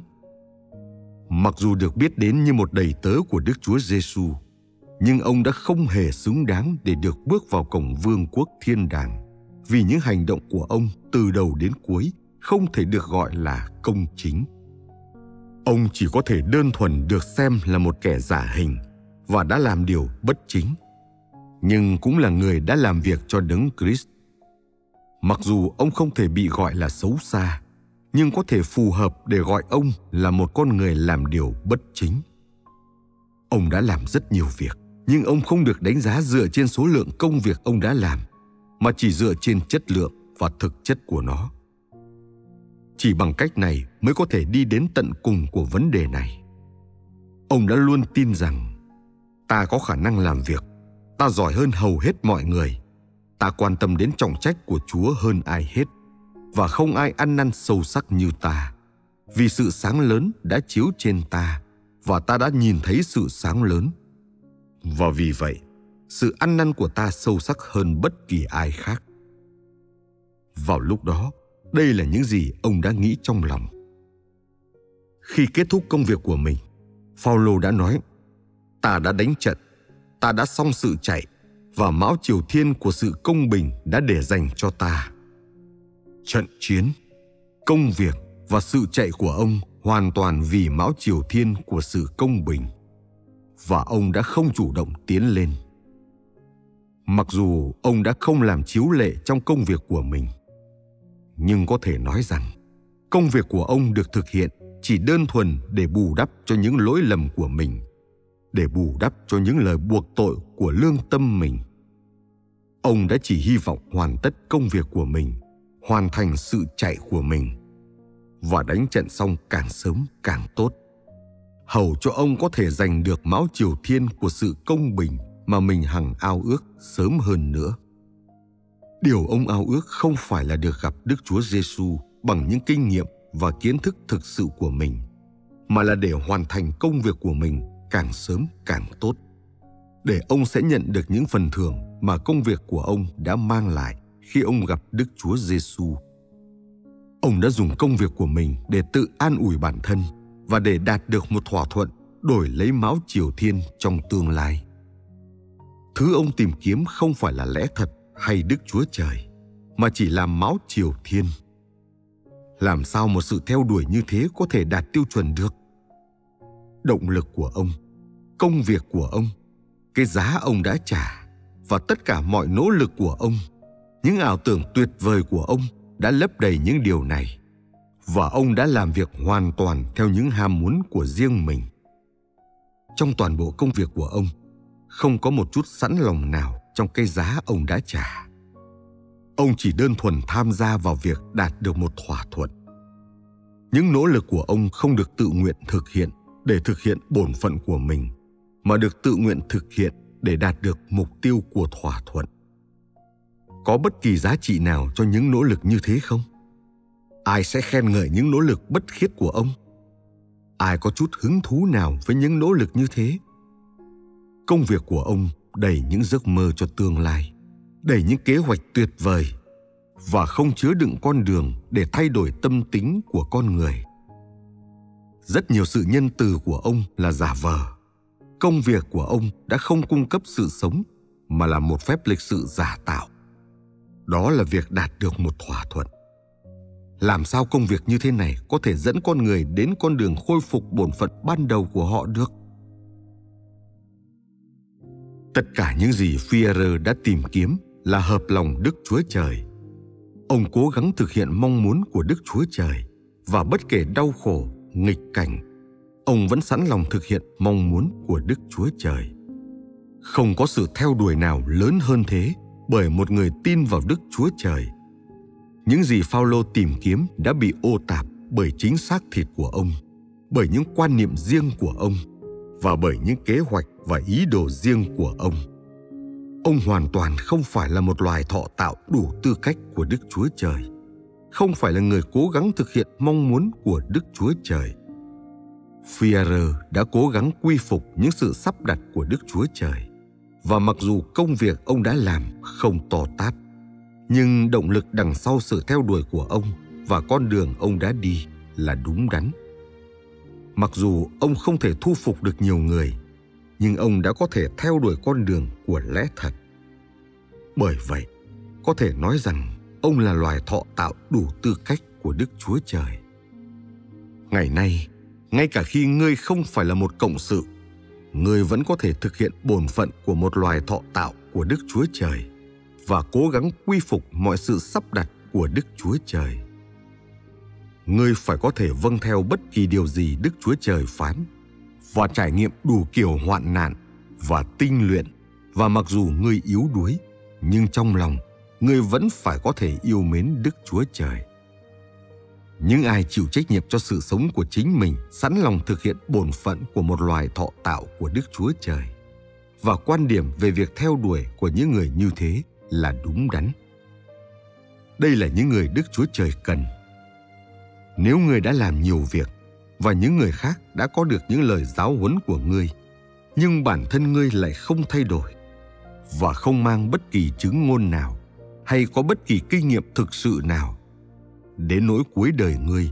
mặc dù được biết đến như một đầy tớ của đức chúa giêsu nhưng ông đã không hề xứng đáng để được bước vào cổng vương quốc thiên đàng vì những hành động của ông từ đầu đến cuối không thể được gọi là công chính ông chỉ có thể đơn thuần được xem là một kẻ giả hình và đã làm điều bất chính nhưng cũng là người đã làm việc cho đấng Christ. Mặc dù ông không thể bị gọi là xấu xa, nhưng có thể phù hợp để gọi ông là một con người làm điều bất chính. Ông đã làm rất nhiều việc, nhưng ông không được đánh giá dựa trên số lượng công việc ông đã làm, mà chỉ dựa trên chất lượng và thực chất của nó. Chỉ bằng cách này mới có thể đi đến tận cùng của vấn đề này. Ông đã luôn tin rằng ta có khả năng làm việc, ta giỏi hơn hầu hết mọi người, ta quan tâm đến trọng trách của Chúa hơn ai hết và không ai ăn năn sâu sắc như ta vì sự sáng lớn đã chiếu trên ta và ta đã nhìn thấy sự sáng lớn và vì vậy, sự ăn năn của ta sâu sắc hơn bất kỳ ai khác. Vào lúc đó, đây là những gì ông đã nghĩ trong lòng. Khi kết thúc công việc của mình Phaolô đã nói, ta đã đánh trận, ta đã xong sự chạy, và mão triều thiên của sự công bình đã để dành cho ta. Trận chiến, công việc và sự chạy của ông hoàn toàn vì mão triều thiên của sự công bình và ông đã không chủ động tiến lên. Mặc dù ông đã không làm chiếu lệ trong công việc của mình, nhưng có thể nói rằng, công việc của ông được thực hiện chỉ đơn thuần để bù đắp cho những lỗi lầm của mình, để bù đắp cho những lời buộc tội của lương tâm mình. Ông đã chỉ hy vọng hoàn tất công việc của mình, hoàn thành sự chạy của mình và đánh trận xong càng sớm càng tốt hầu cho ông có thể giành được máu triều thiên của sự công bình mà mình hằng ao ước sớm hơn nữa điều ông ao ước không phải là được gặp đức chúa giêsu bằng những kinh nghiệm và kiến thức thực sự của mình, mà là để hoàn thành công việc của mình càng sớm càng tốt, để ông sẽ nhận được những phần thưởng mà công việc của ông đã mang lại khi ông gặp Đức Chúa Giêsu. Ông đã dùng công việc của mình để tự an ủi bản thân và để đạt được một thỏa thuận đổi lấy máu triều thiên trong tương lai. Thứ ông tìm kiếm không phải là lẽ thật hay Đức Chúa Trời, mà chỉ là máu triều thiên. Làm sao một sự theo đuổi như thế có thể đạt tiêu chuẩn được? Động lực của ông, công việc của ông, cái giá ông đã trả và tất cả mọi nỗ lực của ông những ảo tưởng tuyệt vời của ông đã lấp đầy những điều này và ông đã làm việc hoàn toàn theo những ham muốn của riêng mình. Trong toàn bộ công việc của ông, không có một chút sẵn lòng nào trong cái giá ông đã trả. Ông chỉ đơn thuần tham gia vào việc đạt được một thỏa thuận. Những nỗ lực của ông không được tự nguyện thực hiện để thực hiện bổn phận của mình, mà được tự nguyện thực hiện để đạt được mục tiêu của thỏa thuận. Có bất kỳ giá trị nào cho những nỗ lực như thế không? Ai sẽ khen ngợi những nỗ lực bất khiết của ông? Ai có chút hứng thú nào với những nỗ lực như thế? Công việc của ông đầy những giấc mơ cho tương lai, đầy những kế hoạch tuyệt vời và không chứa đựng con đường để thay đổi tâm tính của con người. Rất nhiều sự nhân từ của ông là giả vờ. Công việc của ông đã không cung cấp sự sống, mà là một phép lịch sự giả tạo. Đó là việc đạt được một thỏa thuận làm sao công việc như thế này có thể dẫn con người đến con đường khôi phục bổn phận ban đầu của họ được tất cả những gì Führer đã tìm kiếm là hợp lòng Đức Chúa Trời. Ông cố gắng thực hiện mong muốn của Đức Chúa Trời và bất kể đau khổ, nghịch cảnh, ông vẫn sẵn lòng thực hiện mong muốn của Đức Chúa Trời. Không có sự theo đuổi nào lớn hơn thế bởi một người tin vào Đức Chúa Trời. Những gì Phaolô tìm kiếm đã bị ô tạp bởi chính xác thịt của ông, bởi những quan niệm riêng của ông và bởi những kế hoạch và ý đồ riêng của ông. Ông hoàn toàn không phải là một loài thọ tạo đủ tư cách của Đức Chúa Trời, không phải là người cố gắng thực hiện mong muốn của Đức Chúa Trời. Führer đã cố gắng quy phục những sự sắp đặt của Đức Chúa Trời và mặc dù công việc ông đã làm không to tát nhưng động lực đằng sau sự theo đuổi của ông và con đường ông đã đi là đúng đắn. Mặc dù ông không thể thu phục được nhiều người, nhưng ông đã có thể theo đuổi con đường của lẽ thật. Bởi vậy, có thể nói rằng ông là loài thọ tạo đủ tư cách của đức chúa trời. Ngày nay, ngay cả khi ngươi không phải là một cộng sự người vẫn có thể thực hiện bổn phận của một loài thọ tạo của Đức Chúa Trời và cố gắng quy phục mọi sự sắp đặt của Đức Chúa Trời. ngươi phải có thể vâng theo bất kỳ điều gì Đức Chúa Trời phán và trải nghiệm đủ kiểu hoạn nạn và tinh luyện và mặc dù ngươi yếu đuối, nhưng trong lòng, ngươi vẫn phải có thể yêu mến Đức Chúa Trời. Những ai chịu trách nhiệm cho sự sống của chính mình sẵn lòng thực hiện bổn phận của một loài thọ tạo của Đức Chúa Trời. Và quan điểm về việc theo đuổi của những người như thế là đúng đắn. Đây là những người Đức Chúa Trời cần. Nếu người đã làm nhiều việc và những người khác đã có được những lời giáo huấn của ngươi, nhưng bản thân ngươi lại không thay đổi và không mang bất kỳ chứng ngôn nào hay có bất kỳ kinh nghiệm thực sự nào đến nỗi cuối đời ngươi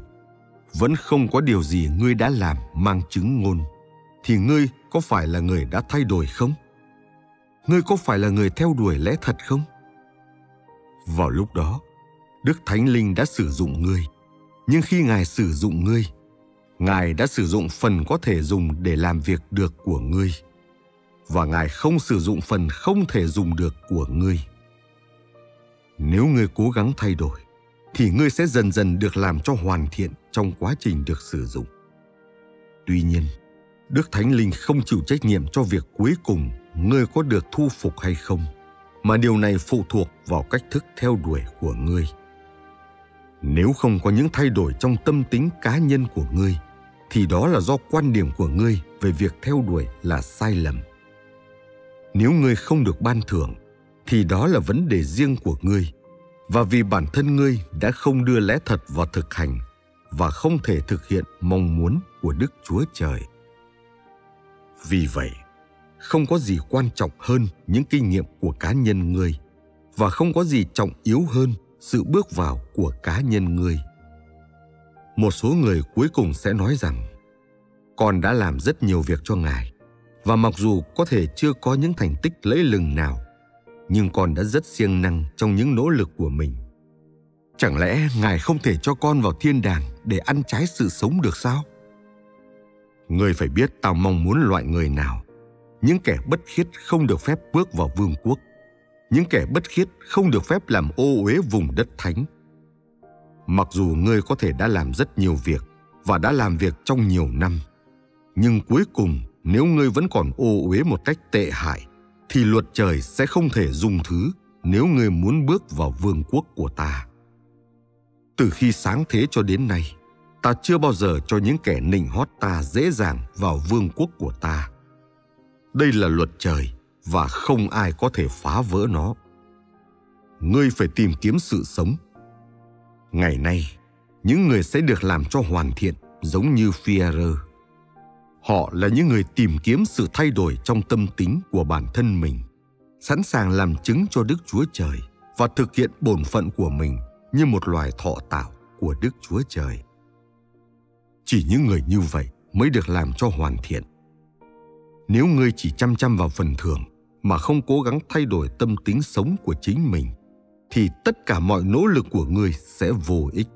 vẫn không có điều gì ngươi đã làm mang chứng ngôn thì ngươi có phải là người đã thay đổi không ngươi có phải là người theo đuổi lẽ thật không? Vào lúc đó, đức thánh linh đã sử dụng ngươi. Nhưng khi ngài sử dụng ngươi, ngài đã sử dụng phần có thể dùng để làm việc được của ngươi. Và ngài không sử dụng phần không thể dùng được của ngươi. Nếu ngươi cố gắng thay đổi, thì ngươi sẽ dần dần được làm cho hoàn thiện trong quá trình được sử dụng. Tuy nhiên, đức thánh linh không chịu trách nhiệm cho việc cuối cùng ngươi có được thu phục hay không, mà điều này phụ thuộc vào cách thức theo đuổi của ngươi. Nếu không có những thay đổi trong tâm tính cá nhân của ngươi, thì đó là do quan điểm của ngươi về việc theo đuổi là sai lầm. Nếu ngươi không được ban thưởng, thì đó là vấn đề riêng của ngươi, và vì bản thân ngươi đã không đưa lẽ thật vào thực hành và không thể thực hiện mong muốn của đức chúa trời. Vì vậy không có gì quan trọng hơn những kinh nghiệm của cá nhân người và không có gì trọng yếu hơn sự bước vào của cá nhân người. một số người cuối cùng sẽ nói rằng, con đã làm rất nhiều việc cho ngài và mặc dù có thể chưa có những thành tích lẫy lừng nào, nhưng con đã rất siêng năng trong những nỗ lực của mình chẳng lẽ ngài không thể cho con vào thiên đàng để ăn trái sự sống được sao người phải biết tao mong muốn loại người nào những kẻ bất khiết không được phép bước vào vương quốc. Những kẻ bất khiết không được phép làm ô uế vùng đất thánh. Mặc dù ngươi có thể đã làm rất nhiều việc và đã làm việc trong nhiều năm, nhưng cuối cùng nếu ngươi vẫn còn ô uế một cách tệ hại, thì luật trời sẽ không thể dùng thứ nếu ngươi muốn bước vào vương quốc của ta. Từ khi sáng thế cho đến nay, ta chưa bao giờ cho những kẻ nịnh hót ta dễ dàng vào vương quốc của ta đây là luật trời và không ai có thể phá vỡ nó ngươi phải tìm kiếm sự sống ngày nay những người sẽ được làm cho hoàn thiện giống như Fierre. Họ là những người tìm kiếm sự thay đổi trong tâm tính của bản thân mình, sẵn sàng làm chứng cho Đức Chúa Trời và thực hiện bổn phận của mình như một loài thọ tạo của Đức Chúa Trời. Chỉ những người như vậy mới được làm cho hoàn thiện. Nếu ngươi chỉ chăm chăm vào phần thưởng mà không cố gắng thay đổi tâm tính sống của chính mình, thì tất cả mọi nỗ lực của ngươi sẽ vô ích.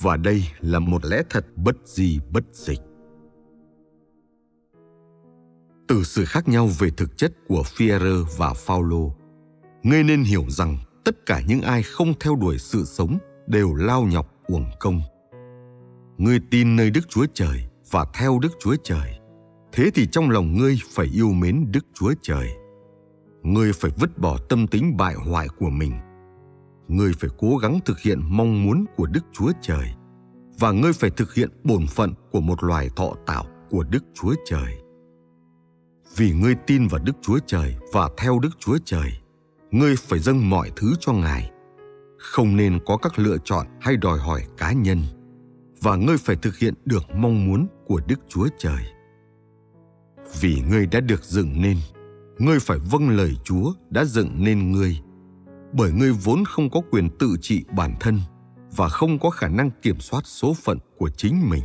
Và đây là một lẽ thật bất di bất dịch. từ sự khác nhau về thực chất của Fierre và Paulo. Ngươi nên hiểu rằng tất cả những ai không theo đuổi sự sống đều lao nhọc uổng công. Ngươi tin nơi Đức Chúa Trời và theo Đức Chúa Trời. Thế thì trong lòng ngươi phải yêu mến Đức Chúa Trời. Ngươi phải vứt bỏ tâm tính bại hoại của mình. Ngươi phải cố gắng thực hiện mong muốn của Đức Chúa Trời và ngươi phải thực hiện bổn phận của một loài thọ tạo của Đức Chúa Trời vì ngươi tin vào Đức Chúa Trời và theo Đức Chúa Trời, ngươi phải dâng mọi thứ cho Ngài. Không nên có các lựa chọn hay đòi hỏi cá nhân và ngươi phải thực hiện được mong muốn của Đức Chúa Trời. Vì ngươi đã được dựng nên, ngươi phải vâng lời Chúa đã dựng nên ngươi, bởi ngươi vốn không có quyền tự trị bản thân và không có khả năng kiểm soát số phận của chính mình.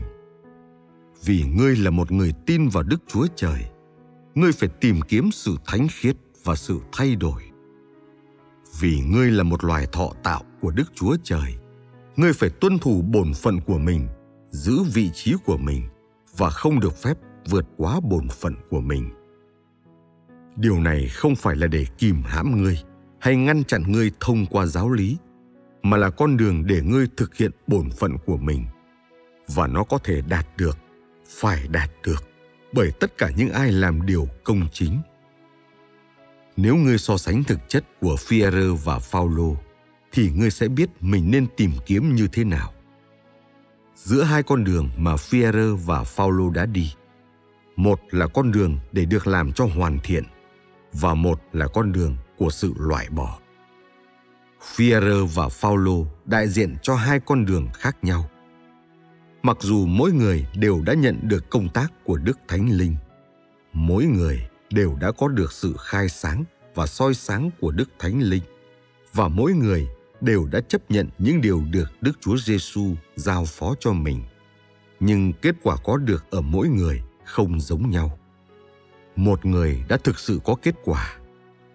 Vì ngươi là một người tin vào Đức Chúa Trời, ngươi phải tìm kiếm sự thánh khiết và sự thay đổi. Vì ngươi là một loài thọ tạo của đức chúa trời ngươi phải tuân thủ bổn phận của mình giữ vị trí của mình và không được phép vượt quá bổn phận của mình. Điều này không phải là để kìm hãm ngươi hay ngăn chặn ngươi thông qua giáo lý, mà là con đường để ngươi thực hiện bổn phận của mình. Và nó có thể đạt được, phải đạt được, bởi tất cả những ai làm điều công chính. Nếu ngươi so sánh thực chất của Führer và Paulo thì ngươi sẽ biết mình nên tìm kiếm như thế nào. Giữa hai con đường mà Führer và Paulo đã đi một là con đường để được làm cho hoàn thiện và một là con đường của sự loại bỏ Führer và Paulo đại diện cho hai con đường khác nhau. Mặc dù mỗi người đều đã nhận được công tác của Đức Thánh Linh, mỗi người đều đã có được sự khai sáng và soi sáng của Đức Thánh Linh và mỗi người đều đã chấp nhận những điều được Đức Chúa Giêsu giao phó cho mình. Nhưng kết quả có được ở mỗi người không giống nhau. Một người đã thực sự có kết quả,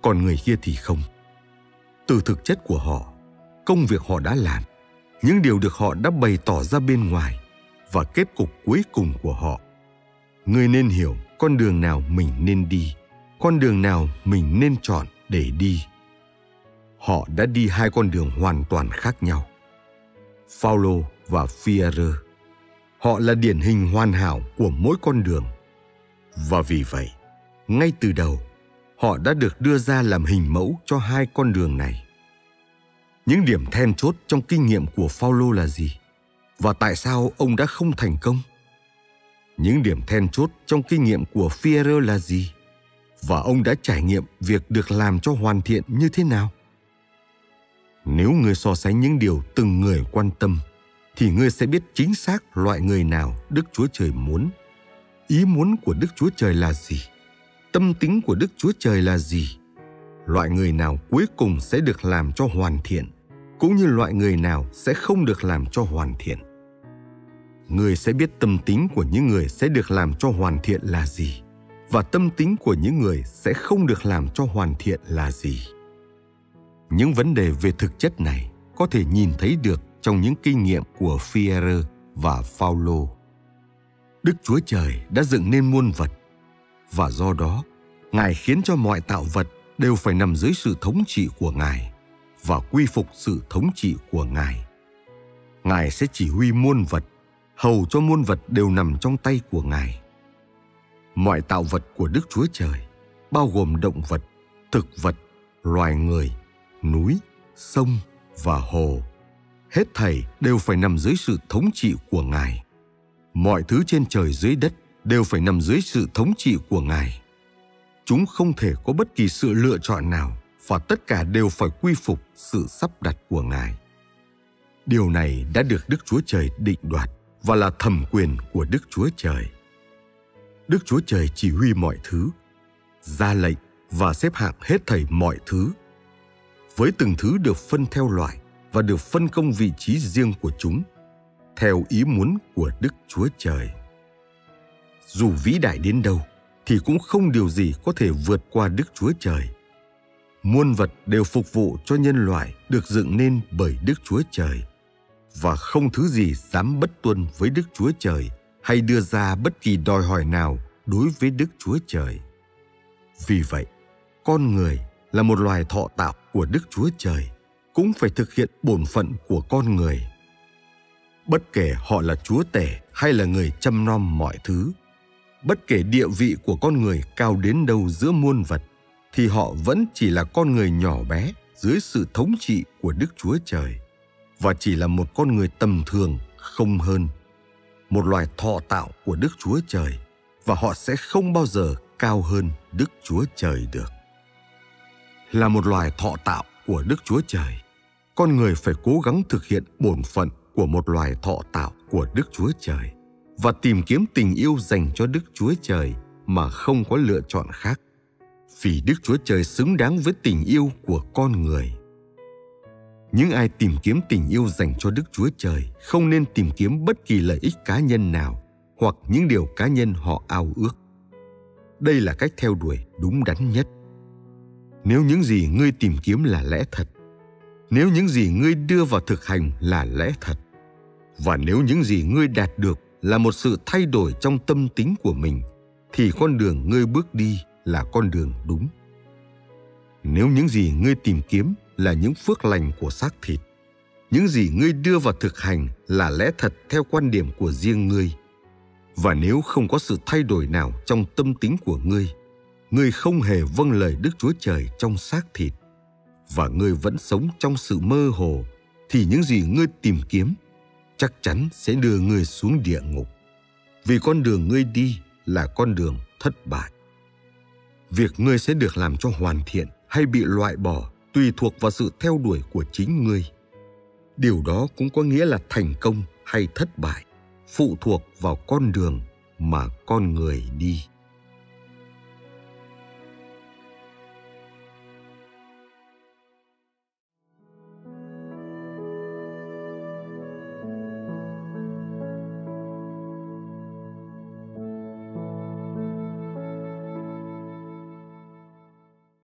còn người kia thì không. Từ thực chất của họ công việc họ đã làm những điều được họ đã bày tỏ ra bên ngoài và kết cục cuối cùng của họ. Người nên hiểu con đường nào mình nên đi con đường nào mình nên chọn để đi. Họ đã đi hai con đường hoàn toàn khác nhau. Paulo và fierre họ là điển hình hoàn hảo của mỗi con đường và vì vậy ngay từ đầu họ đã được đưa ra làm hình mẫu cho hai con đường này. Những điểm then chốt trong kinh nghiệm của Phaolô là gì? Và tại sao ông đã không thành công? Những điểm then chốt trong kinh nghiệm của Führer là gì? Và ông đã trải nghiệm việc được làm cho hoàn thiện như thế nào? Nếu người so sánh những điều từng người quan tâm, thì ngươi sẽ biết chính xác loại người nào Đức Chúa Trời muốn. Ý muốn của Đức Chúa Trời là gì? tâm tính của Đức Chúa Trời là gì? Loại người nào cuối cùng sẽ được làm cho hoàn thiện, cũng như loại người nào sẽ không được làm cho hoàn thiện. Người sẽ biết tâm tính của những người sẽ được làm cho hoàn thiện là gì, và tâm tính của những người sẽ không được làm cho hoàn thiện là gì. Những vấn đề về thực chất này có thể nhìn thấy được trong những kinh nghiệm của Fierre và Paulo. Đức Chúa Trời đã dựng nên muôn vật, và do đó, ngài khiến cho mọi tạo vật đều phải nằm dưới sự thống trị của ngài và quy phục sự thống trị của ngài ngài sẽ chỉ huy muôn vật, hầu cho muôn vật đều nằm trong tay của ngài mọi tạo vật của đức chúa trời, bao gồm động vật, thực vật, loài người, núi, sông và hồ hết thảy đều phải nằm dưới sự thống trị của ngài. Mọi thứ trên trời dưới đất đều phải nằm dưới sự thống trị của ngài. Chúng không thể có bất kỳ sự lựa chọn nào và tất cả đều phải quy phục sự sắp đặt của ngài. Điều này đã được đức chúa trời định đoạt và là thẩm quyền của đức chúa trời. Đức chúa trời chỉ huy mọi thứ, ra lệnh và xếp hạng hết thảy mọi thứ. Với từng thứ được phân theo loại và được phân công vị trí riêng của chúng theo ý muốn của đức chúa trời dù vĩ đại đến đâu thì cũng không điều gì có thể vượt qua Đức Chúa Trời. Muôn vật đều phục vụ cho nhân loại được dựng nên bởi Đức Chúa Trời và không thứ gì dám bất tuân với Đức Chúa Trời hay đưa ra bất kỳ đòi hỏi nào đối với Đức Chúa Trời. Vì vậy, con người là một loài thọ tạo của Đức Chúa Trời cũng phải thực hiện bổn phận của con người. Bất kể họ là chúa tể hay là người chăm nom mọi thứ, bất kể địa vị của con người cao đến đâu giữa muôn vật thì họ vẫn chỉ là con người nhỏ bé dưới sự thống trị của đức chúa trời và chỉ là một con người tầm thường không hơn một loài thọ tạo của đức chúa trời và họ sẽ không bao giờ cao hơn đức chúa trời được là một loài thọ tạo của đức chúa trời, con người phải cố gắng thực hiện bổn phận của một loài thọ tạo của đức chúa trời và tìm kiếm tình yêu dành cho Đức Chúa Trời mà không có lựa chọn khác. Vì Đức Chúa Trời xứng đáng với tình yêu của con người. Những ai tìm kiếm tình yêu dành cho Đức Chúa Trời không nên tìm kiếm bất kỳ lợi ích cá nhân nào hoặc những điều cá nhân họ ao ước. Đây là cách theo đuổi đúng đắn nhất. Nếu những gì ngươi tìm kiếm là lẽ thật, nếu những gì ngươi đưa vào thực hành là lẽ thật, và nếu những gì ngươi đạt được là một sự thay đổi trong tâm tính của mình thì con đường ngươi bước đi là con đường đúng. Nếu những gì ngươi tìm kiếm là những phước lành của xác thịt những gì ngươi đưa vào thực hành là lẽ thật theo quan điểm của riêng ngươi và nếu không có sự thay đổi nào trong tâm tính của ngươi ngươi không hề vâng lời đức chúa trời trong xác thịt, và ngươi vẫn sống trong sự mơ hồ, thì những gì ngươi tìm kiếm chắc chắn sẽ đưa ngươi xuống địa ngục. Vì con đường ngươi đi là con đường thất bại. Việc ngươi sẽ được làm cho hoàn thiện hay bị loại bỏ tùy thuộc vào sự theo đuổi của chính ngươi. Điều đó cũng có nghĩa là thành công hay thất bại phụ thuộc vào con đường mà con người đi.